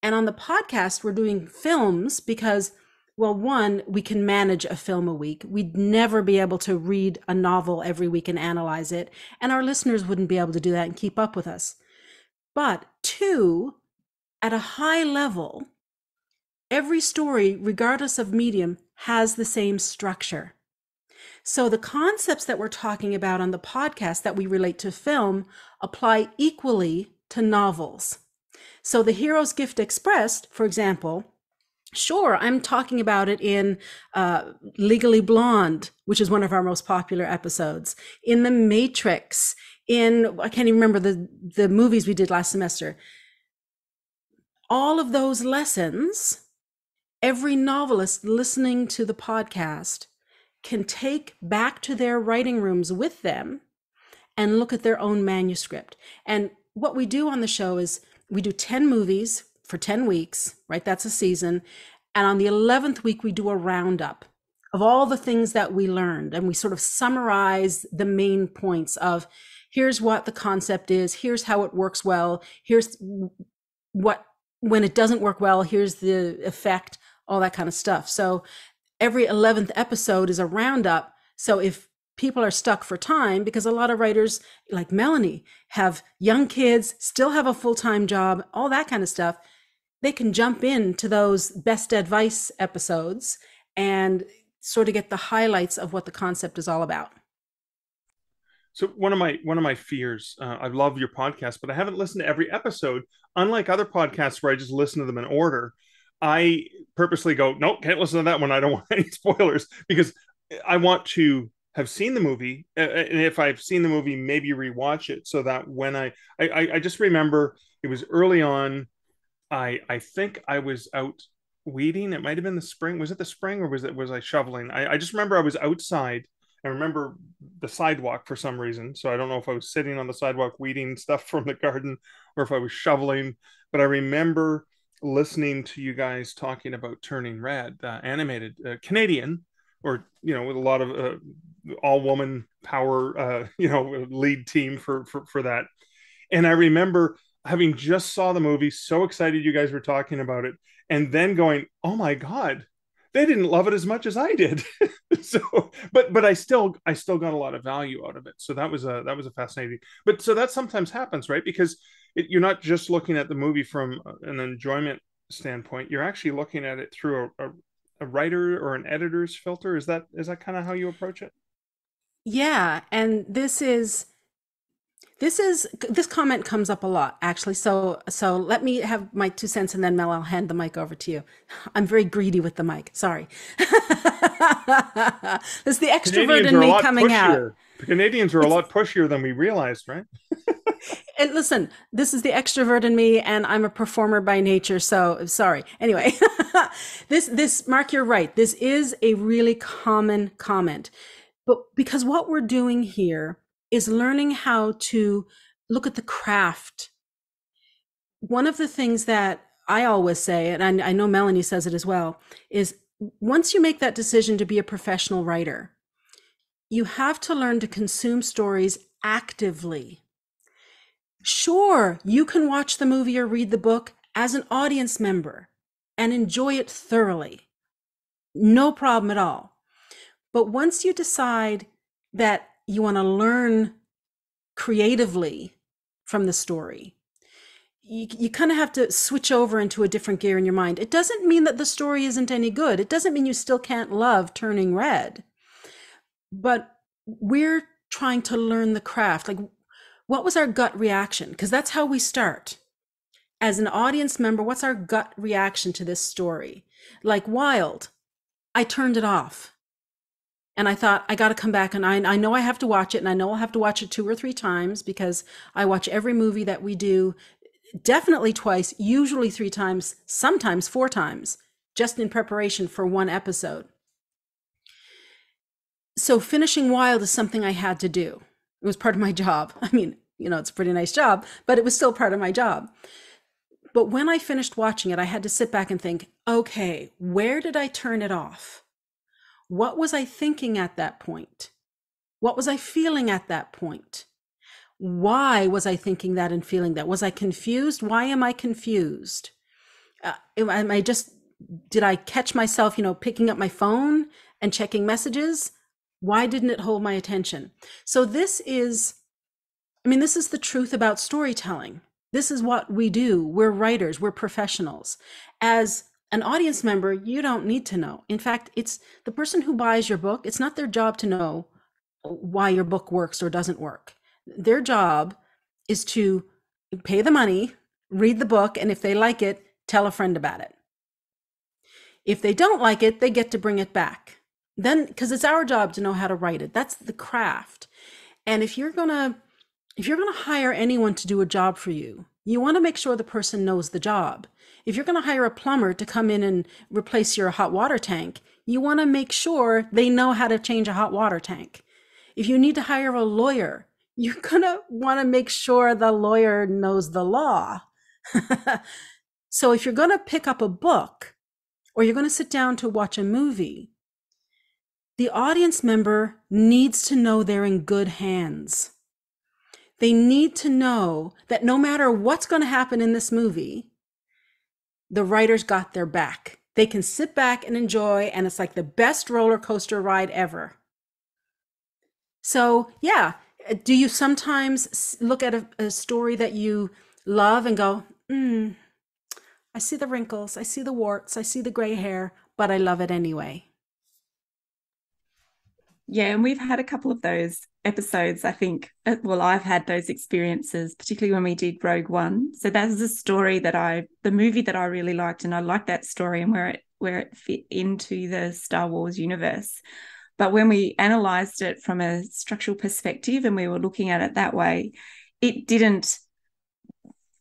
And on the podcast, we're doing films because, well, one, we can manage a film a week. We'd never be able to read a novel every week and analyze it. And our listeners wouldn't be able to do that and keep up with us. But two, at a high level, every story, regardless of medium, has the same structure. So the concepts that we're talking about on the podcast that we relate to film apply equally to novels. So the hero's gift expressed, for example, sure, I'm talking about it in uh, Legally Blonde, which is one of our most popular episodes, in The Matrix, in I can't even remember the the movies we did last semester. All of those lessons every novelist listening to the podcast can take back to their writing rooms with them and look at their own manuscript. And what we do on the show is we do 10 movies for 10 weeks, right? That's a season. And on the 11th week, we do a roundup of all the things that we learned. And we sort of summarize the main points of here's what the concept is, here's how it works well, here's what, when it doesn't work well, here's the effect all that kind of stuff. So every 11th episode is a roundup. So if people are stuck for time, because a lot of writers like Melanie have young kids, still have a full time job, all that kind of stuff, they can jump into those best advice episodes and sort of get the highlights of what the concept is all about. So one of my one of my fears, uh, I love your podcast, but I haven't listened to every episode. Unlike other podcasts where I just listen to them in order, I purposely go, nope, can't listen to that one. I don't want any spoilers because I want to have seen the movie, and if I've seen the movie, maybe rewatch it so that when I, I, I just remember it was early on. I, I think I was out weeding. It might have been the spring. Was it the spring or was it was I shoveling? I, I just remember I was outside. I remember the sidewalk for some reason. So I don't know if I was sitting on the sidewalk weeding stuff from the garden or if I was shoveling. But I remember listening to you guys talking about Turning Red, uh, animated uh, Canadian, or you know, with a lot of uh, all woman power, uh, you know, lead team for, for for that. And I remember having just saw the movie, so excited you guys were talking about it, and then going, "Oh my god, they didn't love it as much as I did." so, but but I still I still got a lot of value out of it. So that was a that was a fascinating. But so that sometimes happens, right? Because it, you're not just looking at the movie from uh, an enjoyment standpoint you're actually looking at it through a, a, a writer or an editor's filter is that is that kind of how you approach it yeah and this is this is this comment comes up a lot actually so so let me have my two cents and then mel i'll hand the mic over to you i'm very greedy with the mic sorry this is the extrovert in me coming pushier. out canadians are a lot pushier than we realized right and listen, this is the extrovert in me, and I'm a performer by nature. So sorry. Anyway, this this Mark, you're right. This is a really common comment, but because what we're doing here is learning how to look at the craft. One of the things that I always say, and I, know Melanie says it as well, is once you make that decision to be a professional writer, you have to learn to consume stories actively Sure, you can watch the movie or read the book as an audience member and enjoy it thoroughly. No problem at all. But once you decide that you want to learn creatively from the story, you, you kind of have to switch over into a different gear in your mind. It doesn't mean that the story isn't any good. It doesn't mean you still can't love turning red. But we're trying to learn the craft. Like what was our gut reaction? Because that's how we start. as an audience member, what's our gut reaction to this story? Like Wild, I turned it off. And I thought, I got to come back. And I, I know I have to watch it. And I know I'll have to watch it two or three times because I watch every movie that we do definitely twice, usually three times, sometimes four times, just in preparation for one episode. So finishing Wild is something I had to do. It was part of my job. I mean, you know, it's a pretty nice job, but it was still part of my job. But when I finished watching it, I had to sit back and think, okay, where did I turn it off? What was I thinking at that point? What was I feeling at that point? Why was I thinking that and feeling that? Was I confused? Why am I confused? Uh, am I just, did I catch myself, you know, picking up my phone and checking messages? Why didn't it hold my attention? So, this is, I mean, this is the truth about storytelling. This is what we do. We're writers, we're professionals. As an audience member, you don't need to know. In fact, it's the person who buys your book, it's not their job to know why your book works or doesn't work. Their job is to pay the money, read the book, and if they like it, tell a friend about it. If they don't like it, they get to bring it back. Then, because it's our job to know how to write it. That's the craft. And if you're to if you're to hire anyone to do a job for you, you want to make sure the person knows the job. If you're going to hire a plumber to come in and replace your hot water tank, you want to make sure they know how to change a hot water tank. If you need to hire a lawyer, you're going to want to make sure the lawyer knows the law. so if you're going to pick up a book or you're going to sit down to watch a movie, the audience member needs to know they're in good hands. They need to know that no matter what's going to happen in this movie, the writers got their back. They can sit back and enjoy, and it's like the best roller coaster ride ever. So, yeah, do you sometimes look at a, a story that you love and go, hmm, I see the wrinkles, I see the warts, I see the gray hair, but I love it anyway? Yeah, and we've had a couple of those episodes, I think. Uh, well, I've had those experiences, particularly when we did Rogue One. So that is a story that I, the movie that I really liked, and I liked that story and where it where it fit into the Star Wars universe. But when we analyzed it from a structural perspective and we were looking at it that way, it didn't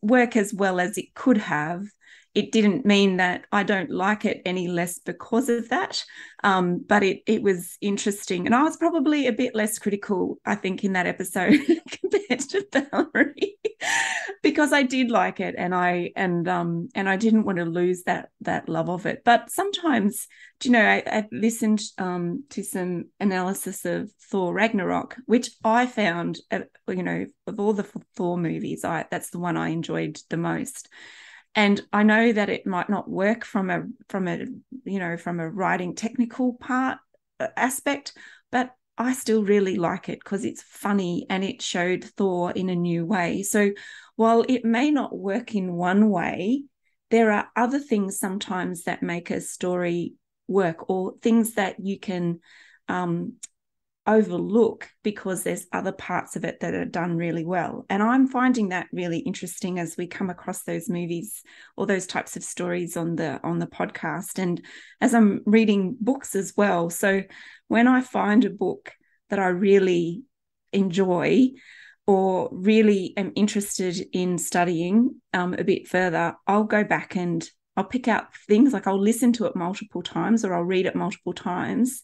work as well as it could have it didn't mean that I don't like it any less because of that. Um, but it it was interesting, and I was probably a bit less critical, I think, in that episode compared to Valerie, because I did like it, and I and um and I didn't want to lose that that love of it. But sometimes, do you know, I, I listened um to some analysis of Thor Ragnarok, which I found, uh, you know, of all the Thor movies, I that's the one I enjoyed the most and i know that it might not work from a from a you know from a writing technical part uh, aspect but i still really like it because it's funny and it showed thor in a new way. So while it may not work in one way there are other things sometimes that make a story work or things that you can um, overlook because there's other parts of it that are done really well. And I'm finding that really interesting as we come across those movies or those types of stories on the on the podcast and as I'm reading books as well. So when I find a book that I really enjoy or really am interested in studying um, a bit further, I'll go back and I'll pick out things like I'll listen to it multiple times or I'll read it multiple times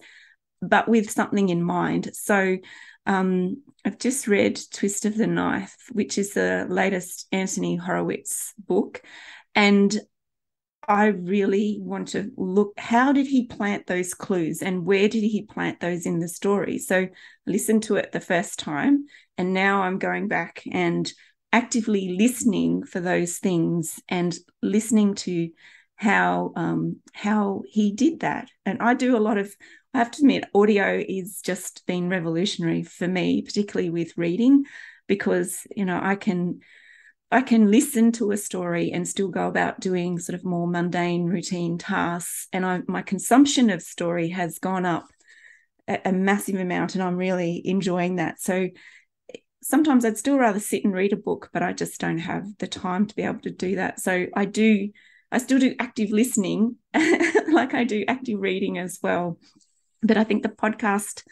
but with something in mind. So um, I've just read Twist of the Knife, which is the latest Anthony Horowitz book. And I really want to look how did he plant those clues and where did he plant those in the story? So listen to it the first time and now I'm going back and actively listening for those things and listening to how um, how he did that. And I do a lot of I have to admit, audio is just been revolutionary for me, particularly with reading, because you know I can I can listen to a story and still go about doing sort of more mundane routine tasks, and I, my consumption of story has gone up a, a massive amount, and I'm really enjoying that. So sometimes I'd still rather sit and read a book, but I just don't have the time to be able to do that. So I do, I still do active listening, like I do active reading as well. But I think the podcast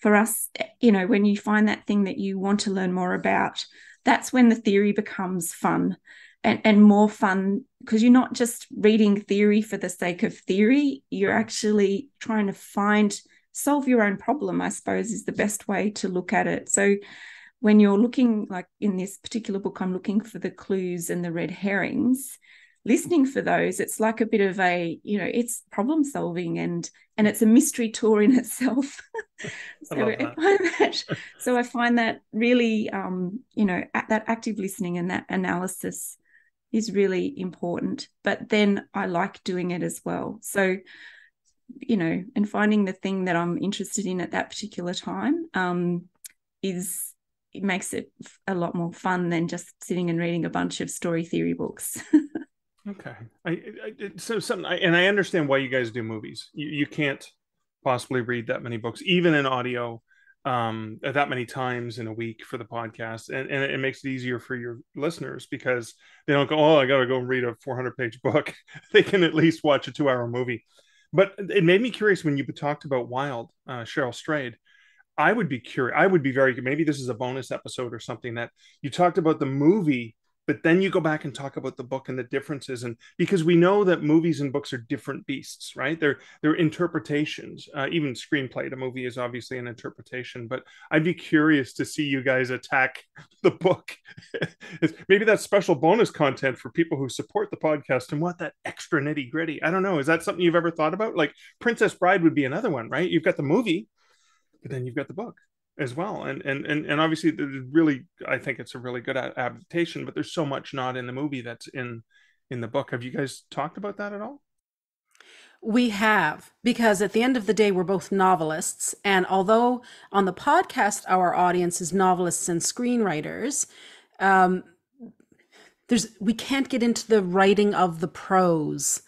for us, you know, when you find that thing that you want to learn more about, that's when the theory becomes fun and, and more fun because you're not just reading theory for the sake of theory, you're actually trying to find, solve your own problem, I suppose, is the best way to look at it. So when you're looking, like in this particular book, I'm looking for the clues and the red herrings listening for those it's like a bit of a you know it's problem solving and and it's a mystery tour in itself. So I, I find that so i find that really um you know that active listening and that analysis is really important but then i like doing it as well. So you know and finding the thing that i'm interested in at that particular time um is it makes it a lot more fun than just sitting and reading a bunch of story theory books Okay. I, I so something, I, and I understand why you guys do movies. You, you can't possibly read that many books, even in audio, um, that many times in a week for the podcast, and, and it makes it easier for your listeners because they don't go, oh, I got to go read a 400 page book. they can at least watch a two hour movie. But it made me curious when you talked about Wild, uh, Cheryl Strayed. I would be curious. I would be very. Maybe this is a bonus episode or something that you talked about the movie but then you go back and talk about the book and the differences and because we know that movies and books are different beasts right? They're they're interpretations. Uh, even screenplay the movie is obviously an interpretation but i'd be curious to see you guys attack the book. Maybe that's special bonus content for people who support the podcast and want that extra nitty gritty i don't know. Is that something you've ever thought about? Like princess bride would be another one right? You've got the movie but then you've got the book as well. And and and, and obviously really i think it's a really good adaptation but there's so much not in the movie that's in in the book. Have you guys talked about that at all? We have because at the end of the day we're both novelists and although on the podcast our audience is novelists and screenwriters um, there's we can't get into the writing of the prose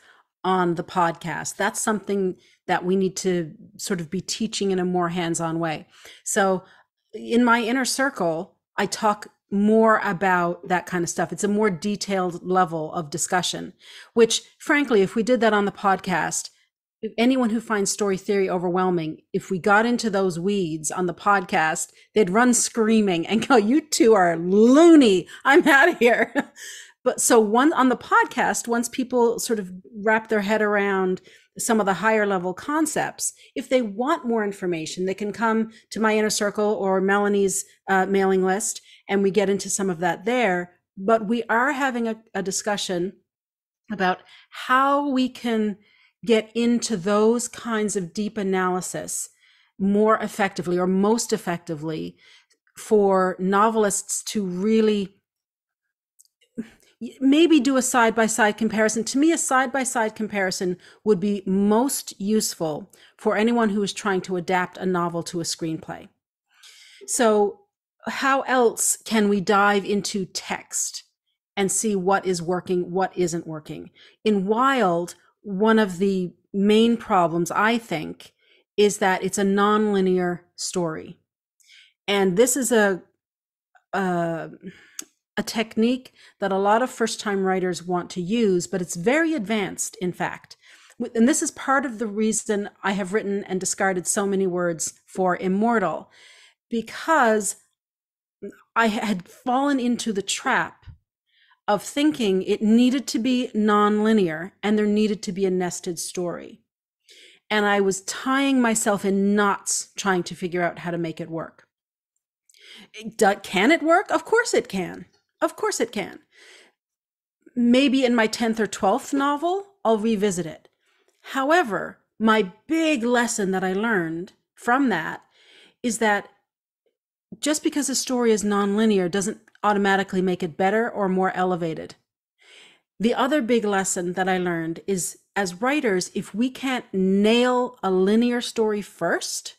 on the podcast. That's something that we need to sort of be teaching in a more hands-on way. So in my inner circle, I talk more about that kind of stuff. It's a more detailed level of discussion, which frankly, if we did that on the podcast, anyone who finds story theory overwhelming, if we got into those weeds on the podcast, they'd run screaming and go, You two are loony. I'm out of here. but so one on the podcast, once people sort of wrap their head around some of the higher level concepts. If they want more information, they can come to my inner circle or Melanie's uh, mailing list, and we get into some of that there. But we are having a, a discussion about how we can get into those kinds of deep analysis more effectively or most effectively for novelists to really maybe do a side by side comparison. To me, a side by side comparison would be most useful for anyone who is trying to adapt a novel to a screenplay. So, how else can we dive into text and see what is working, what isn't working? In Wild, one of the main problems, I think, is that it's a nonlinear story. And this is a, uh, a technique that a lot of first time writers want to use, but it's very advanced, in fact. And this is part of the reason I have written and discarded so many words for immortal, because I had fallen into the trap of thinking it needed to be nonlinear and there needed to be a nested story. And I was tying myself in knots trying to figure out how to make it work. Can it work? Of course it can. Of course it can. Maybe in my 10th or 12th novel, I'll revisit it. However, my big lesson that I learned from that is that just because a story is nonlinear doesn't automatically make it better or more elevated. The other big lesson that I learned is as writers, if we can't nail a linear story first,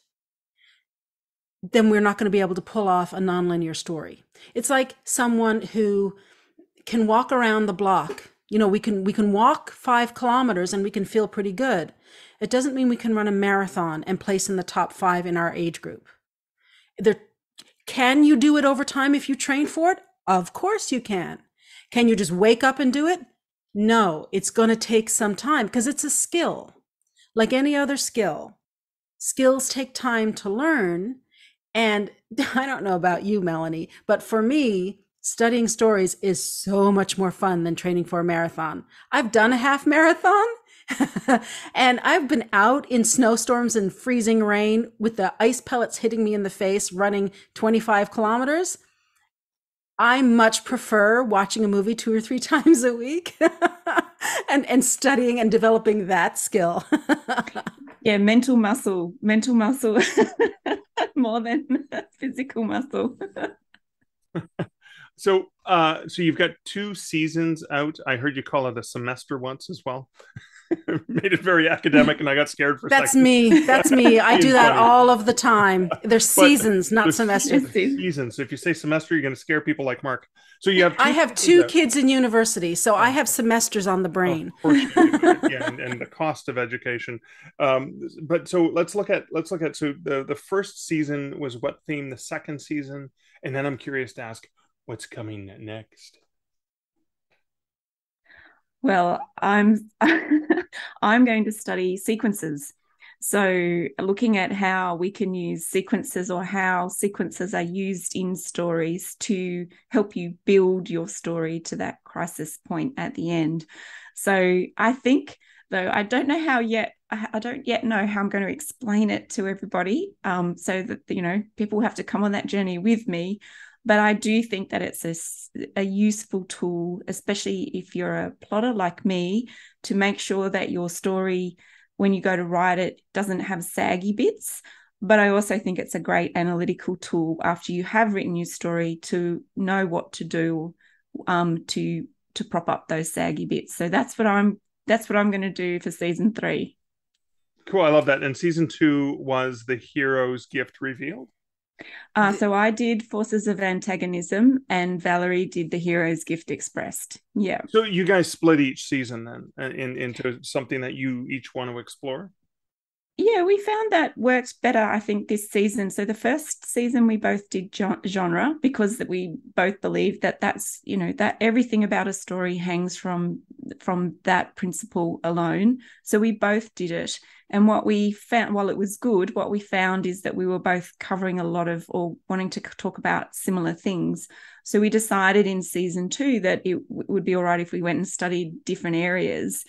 then we're not going to be able to pull off a nonlinear story. It's like someone who can walk around the block. You know, we can we can walk 5 kilometers and we can feel pretty good. It doesn't mean we can run a marathon and place in the top 5 in our age group. They're Can you do it over time if you train for it? Of course you can. Can you just wake up and do it? No, it's going to take some time because it's a skill. Like any other skill, skills take time to learn. And I don't know about you, Melanie, but for me, studying stories is so much more fun than training for a marathon. I've done a half marathon and I've been out in snowstorms and freezing rain with the ice pellets hitting me in the face running 25 kilometers. I much prefer watching a movie two or three times a week and, and studying and developing that skill. Yeah, mental muscle, mental muscle more than physical muscle. so uh so you've got two seasons out. I heard you call it a semester once as well. made it very academic, and I got scared for. That's me. That's me. I do that all of the time. There's seasons, not semesters. Seasons. So if you say semester, you're going to scare people like Mark. So you have. I have two kids in university, so I have semesters on the brain. Oh, yeah, and, and, the cost of education. Um, but so let's look at let's look at so the the first season was what theme? The second season, and then I'm curious to ask what's coming next. Well, I'm I'm going to study sequences. So, looking at how we can use sequences or how sequences are used in stories to help you build your story to that crisis point at the end. So, I think, though, I don't know how yet, I don't yet know how I'm going to explain it to everybody um, so that, you know, people have to come on that journey with me. But I do think that it's a, a useful tool, especially if you're a plotter like me, to make sure that your story, when you go to write it, doesn't have saggy bits. But I also think it's a great analytical tool after you have written your story to know what to do um, to to prop up those saggy bits. So that's what I'm that's what I'm going to do for season three. Cool, I love that. And season two was the hero's gift revealed. Uh, so I did Forces of Antagonism, and Valerie did The Hero's Gift Expressed. Yeah. So you guys split each season then uh, in, into something that you each want to explore? Yeah, we found that works better, I think, this season. So the first season we both did genre because that we both believe that that's you know that everything about a story hangs from from that principle alone. So we both did it, and what we found, while it was good, what we found is that we were both covering a lot of or wanting to talk about similar things. So we decided in season two that it would be all right if we went and studied different areas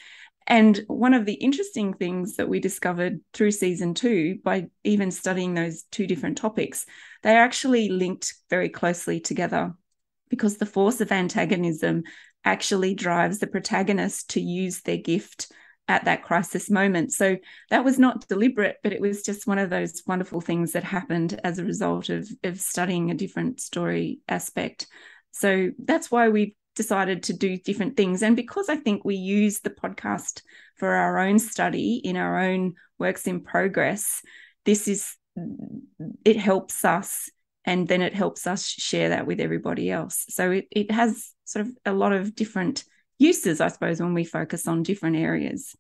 and one of the interesting things that we discovered through season two, by even studying those two different topics, they are actually linked very closely together because the force of antagonism actually drives the protagonist to use their gift at that crisis moment. So that was not deliberate, but it was just one of those wonderful things that happened as a result of, of studying a different story aspect. So that's why we decided to do different things. And because I think we use the podcast for our own study in our own works in progress, this is, it helps us and then it helps us share that with everybody else. So it, it has sort of a lot of different uses, I suppose, when we focus on different areas.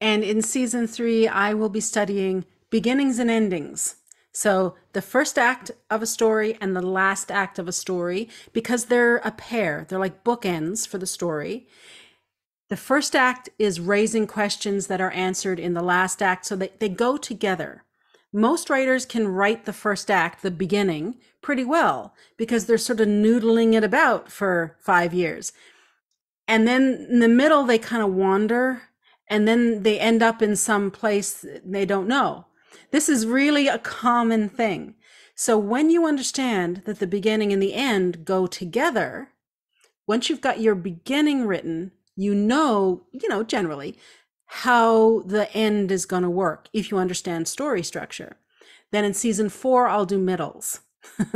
And in season three, I will be studying beginnings and endings. So the first act of a story and the last act of a story, because they're a pair, they're like bookends for the story. The first act is raising questions that are answered in the last act so that they go together. Most writers can write the first act, the beginning, pretty well because they're sort of noodling it about for five years. And then in the middle, they kind of wander and then they end up in some place they don't know. This is really a common thing. So when you understand that the beginning and the end go together, once you've got your beginning written, you know, you know, generally how the end is going to work if you understand story structure. Then in season four, I'll do middles.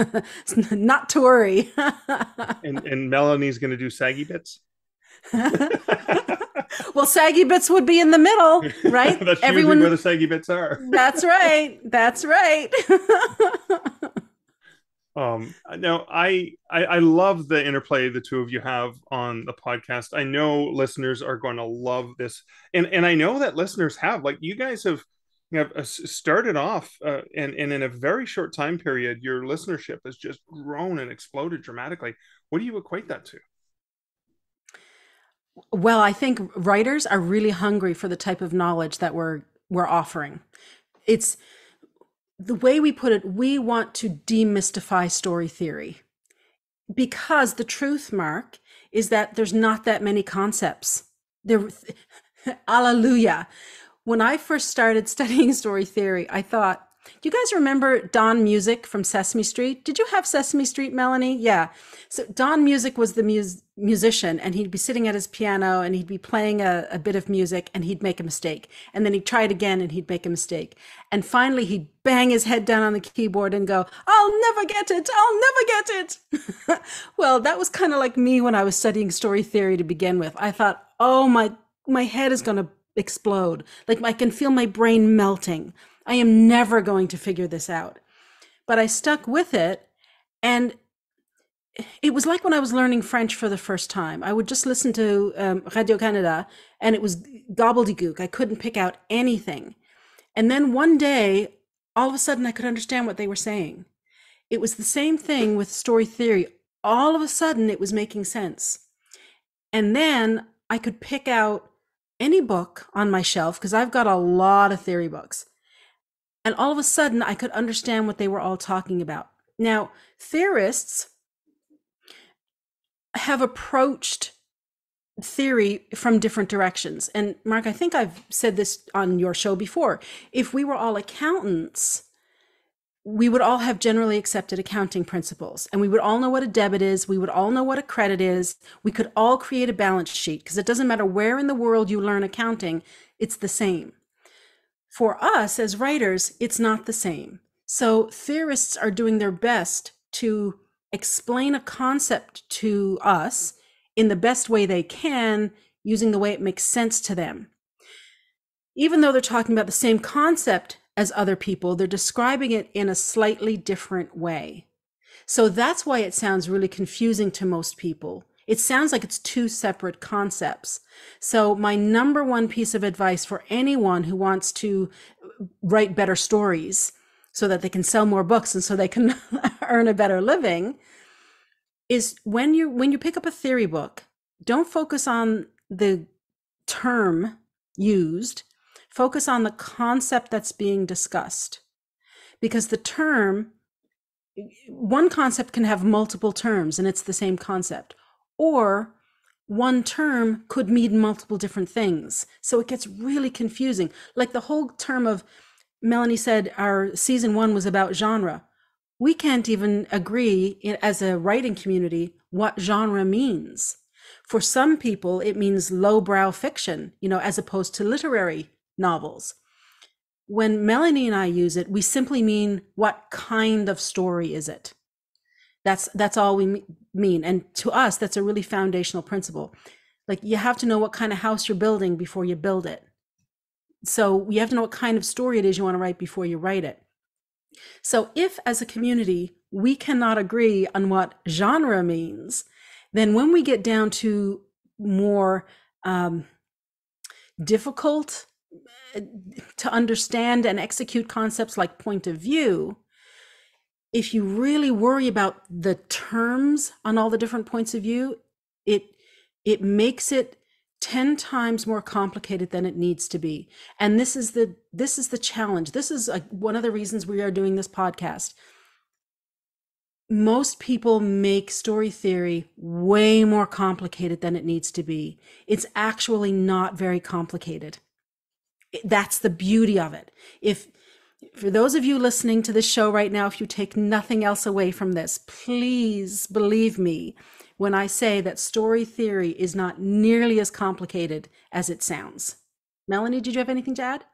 Not to worry. and, and Melanie's going to do saggy bits. well, saggy bits would be in the middle, right? that's Everyone where the saggy bits are. that's right. That's right. um now I, I i love the interplay the two of you have on the podcast i know listeners are going to love this and and i know that listeners have like you guys have you have uh, started off uh, and, and in a very short time period your listenership has just grown and exploded dramatically what do you equate that to well i think writers are really hungry for the type of knowledge that we're we're offering. It's the way we put it we want to demystify story theory. Because the truth mark is that there's not that many concepts. There hallelujah. When I first started studying story theory, I thought, do you guys remember Don Music from Sesame Street? Did you have Sesame Street, Melanie? Yeah. So Don Music was the mus- musician, and he'd be sitting at his piano and he'd be playing a, a bit of music and he'd make a mistake. And then he'd try it again and he'd make a mistake. And finally, he'd bang his head down on the keyboard and go, I'll never get it. I'll never get it. well, that was kind of like me when I was studying story theory to begin with. I thought, oh, my, my head is going to explode. Like I can feel my brain melting. I am never going to figure this out. But I stuck with it. And it was like when I was learning French for the first time. I would just listen to um, Radio Canada and it was gobbledygook. I couldn't pick out anything. And then one day, all of a sudden, I could understand what they were saying. It was the same thing with story theory. All of a sudden, it was making sense. And then I could pick out any book on my shelf because I've got a lot of theory books. And all of a sudden, I could understand what they were all talking about. Now, theorists have approached theory from different directions. And Mark, I think I've said this on your show before. If we were all accountants, we would all have generally accepted accounting principles and we would all know what a debit is. We would all know what a credit is. We could all create a balance sheet because it doesn't matter where in the world you learn accounting, it's the same. For us as writers, it's not the same. So theorists are doing their best to explain a concept to us in the best way they can using the way it makes sense to them. Even though they're talking about the same concept, as other people. They're describing it in a slightly different way. So that's why it sounds really confusing to most people. It sounds like it's two separate concepts. So, my number one piece of advice for anyone who wants to write better stories so that they can sell more books and so they can earn a better living is when you when you pick up a theory book, don't focus on the term used, Focus on the concept that's being discussed. Because the term, one concept can have multiple terms and it's the same concept. Or one term could mean multiple different things. So it gets really confusing. Like the whole term of, Melanie said our season one was about genre. We can't even agree as a writing community what genre means. For some people, it means lowbrow fiction, you know, as opposed to literary novels. When Melanie and I use it, we simply mean what kind of story is it? That's that's all we mean. And to us, that's a really foundational principle. Like you have to know what kind of house you're building before you build it. So you have to know what kind of story it is you want to write before you write it. So if as a community we cannot agree on what genre means, then when we get down to more um, difficult to understand and execute concepts like point of view, if you really worry about the terms on all the different points of view, it it makes it 10 times more complicated than it needs to be. And this is the this is the challenge. This is a, one of the reasons we are doing this podcast. Most people make story theory way more complicated than it needs to be. It's actually not very complicated that's the beauty of it. If for those of you listening to this show right now, if you take nothing else away from this, please believe me when I say that story theory is not nearly as complicated as it sounds. Melanie, did you have anything to add?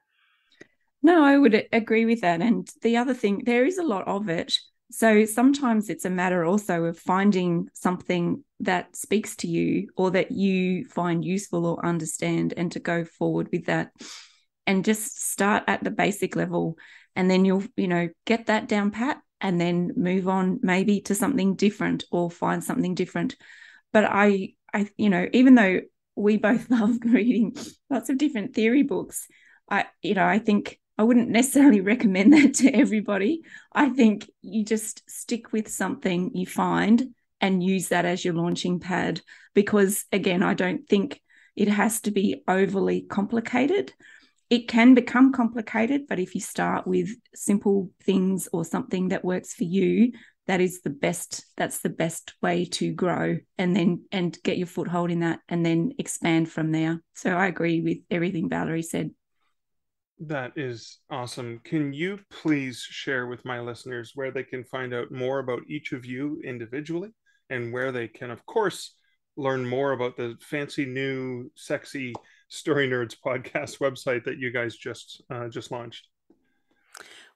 No, I would agree with that. And the other thing, there is a lot of it. So sometimes it's a matter also of finding something that speaks to you or that you find useful or understand and to go forward with that and just start at the basic level and then you'll you know get that down pat and then move on maybe to something different or find something different but i i you know even though we both love reading lots of different theory books i you know i think I wouldn't necessarily recommend that to everybody. I think you just stick with something you find and use that as your launching pad because, again, I don't think it has to be overly complicated. It can become complicated, but if you start with simple things or something that works for you, that is the best that's the best way to grow and then and get your foothold in that and then expand from there so i agree with everything valerie said that is awesome. Can you please share with my listeners where they can find out more about each of you individually and where they can, of course, learn more about the fancy new sexy Story Nerds podcast website that you guys just uh, just launched?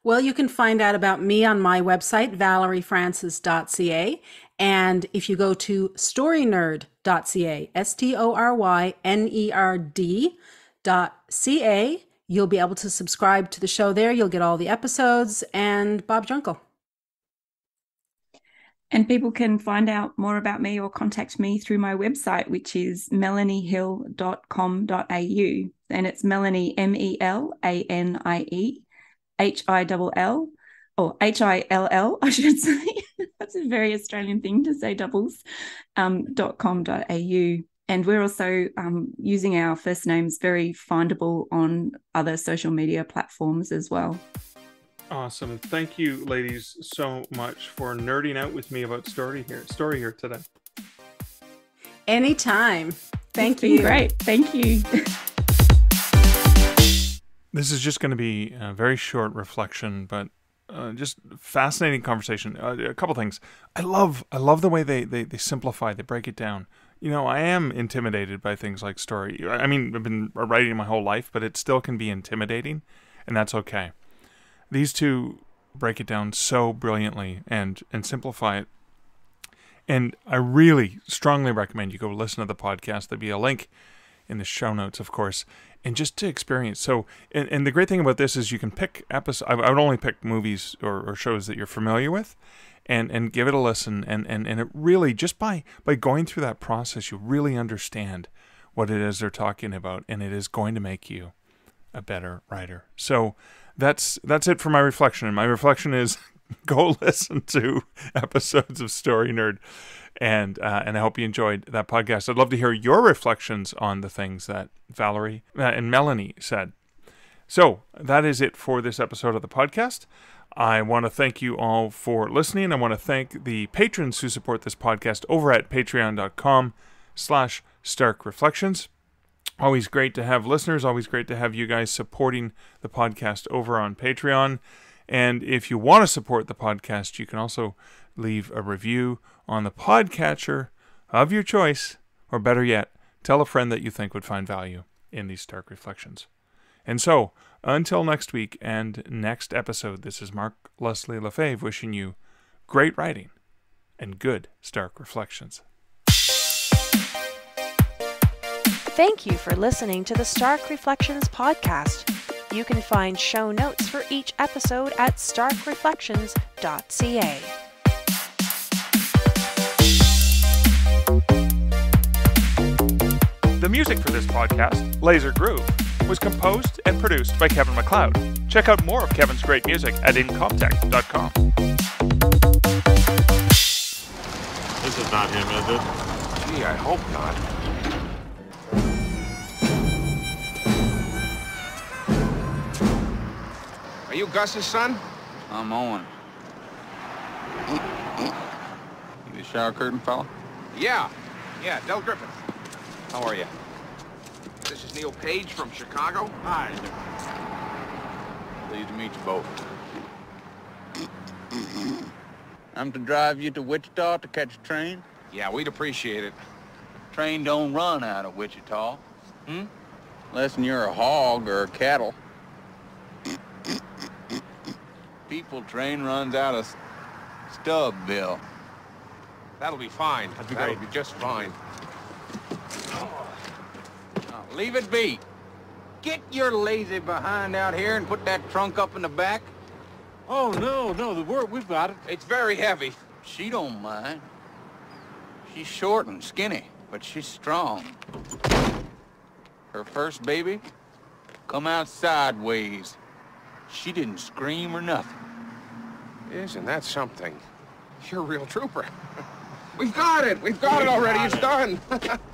Well, you can find out about me on my website, valeriefrancis.ca. And if you go to storynerd.ca, S T O R Y N E R D.ca, You'll be able to subscribe to the show there. You'll get all the episodes and Bob Junkel. And people can find out more about me or contact me through my website, which is melaniehill.com.au. And it's Melanie, M E L A N I E H I L L, or H I L L, I should say. That's a very Australian thing to say doubles, um, .com.au and we're also um, using our first names very findable on other social media platforms as well. Awesome. Thank you, ladies, so much for nerding out with me about story here. Story here today. Anytime. Thank you. Great. Thank you. this is just going to be a very short reflection, but uh, just fascinating conversation. Uh, a couple things. I love I love the way they, they they simplify, they break it down you know, I am intimidated by things like story. I mean, I've been writing my whole life, but it still can be intimidating, and that's okay. These two break it down so brilliantly and and simplify it. And I really strongly recommend you go listen to the podcast. There'll be a link in the show notes, of course, and just to experience. So, and, and the great thing about this is you can pick episodes. I, I would only pick movies or, or shows that you're familiar with, and and give it a listen and and and it really just by by going through that process you really understand what it is they're talking about and it is going to make you a better writer so that's that's it for my reflection and my reflection is go listen to episodes of story nerd and uh, and I hope you enjoyed that podcast. I'd love to hear your reflections on the things that Valerie uh, and Melanie said. So that is it for this episode of the podcast. I want to thank you all for listening. I want to thank the patrons who support this podcast over at patreon.com slash stark reflections. Always great to have listeners, always great to have you guys supporting the podcast over on Patreon. And if you want to support the podcast, you can also leave a review on the podcatcher of your choice, or better yet, tell a friend that you think would find value in these stark reflections. And so, until next week and next episode, this is Mark Leslie Lefebvre wishing you great writing and good Stark reflections. Thank you for listening to the Stark Reflections podcast. You can find show notes for each episode at starkreflections.ca. The music for this podcast, Laser Groove, was composed and produced by Kevin MacLeod. Check out more of Kevin's great music at incompetech.com. This is not him, is it? Gee, I hope not. Are you Gus's son? I'm Owen. You the shower curtain fella? Yeah. Yeah, Del Griffith. How are you? This is Neil Page from Chicago. Hi. Pleased to meet you both. I'm to drive you to Wichita to catch a train? Yeah, we'd appreciate it. Train don't run out of Wichita. Hmm? Unless you're a hog or a cattle. People train runs out of Stubbville. That'll be fine. That'd be That'll great. be just fine. Now, leave it be. Get your lazy behind out here and put that trunk up in the back. Oh, no, no, the word, we've got it. It's very heavy. She don't mind. She's short and skinny, but she's strong. Her first baby come out sideways. She didn't scream or nothing. Isn't that something? You're a real trooper. We've got it. We've got it already. It's done.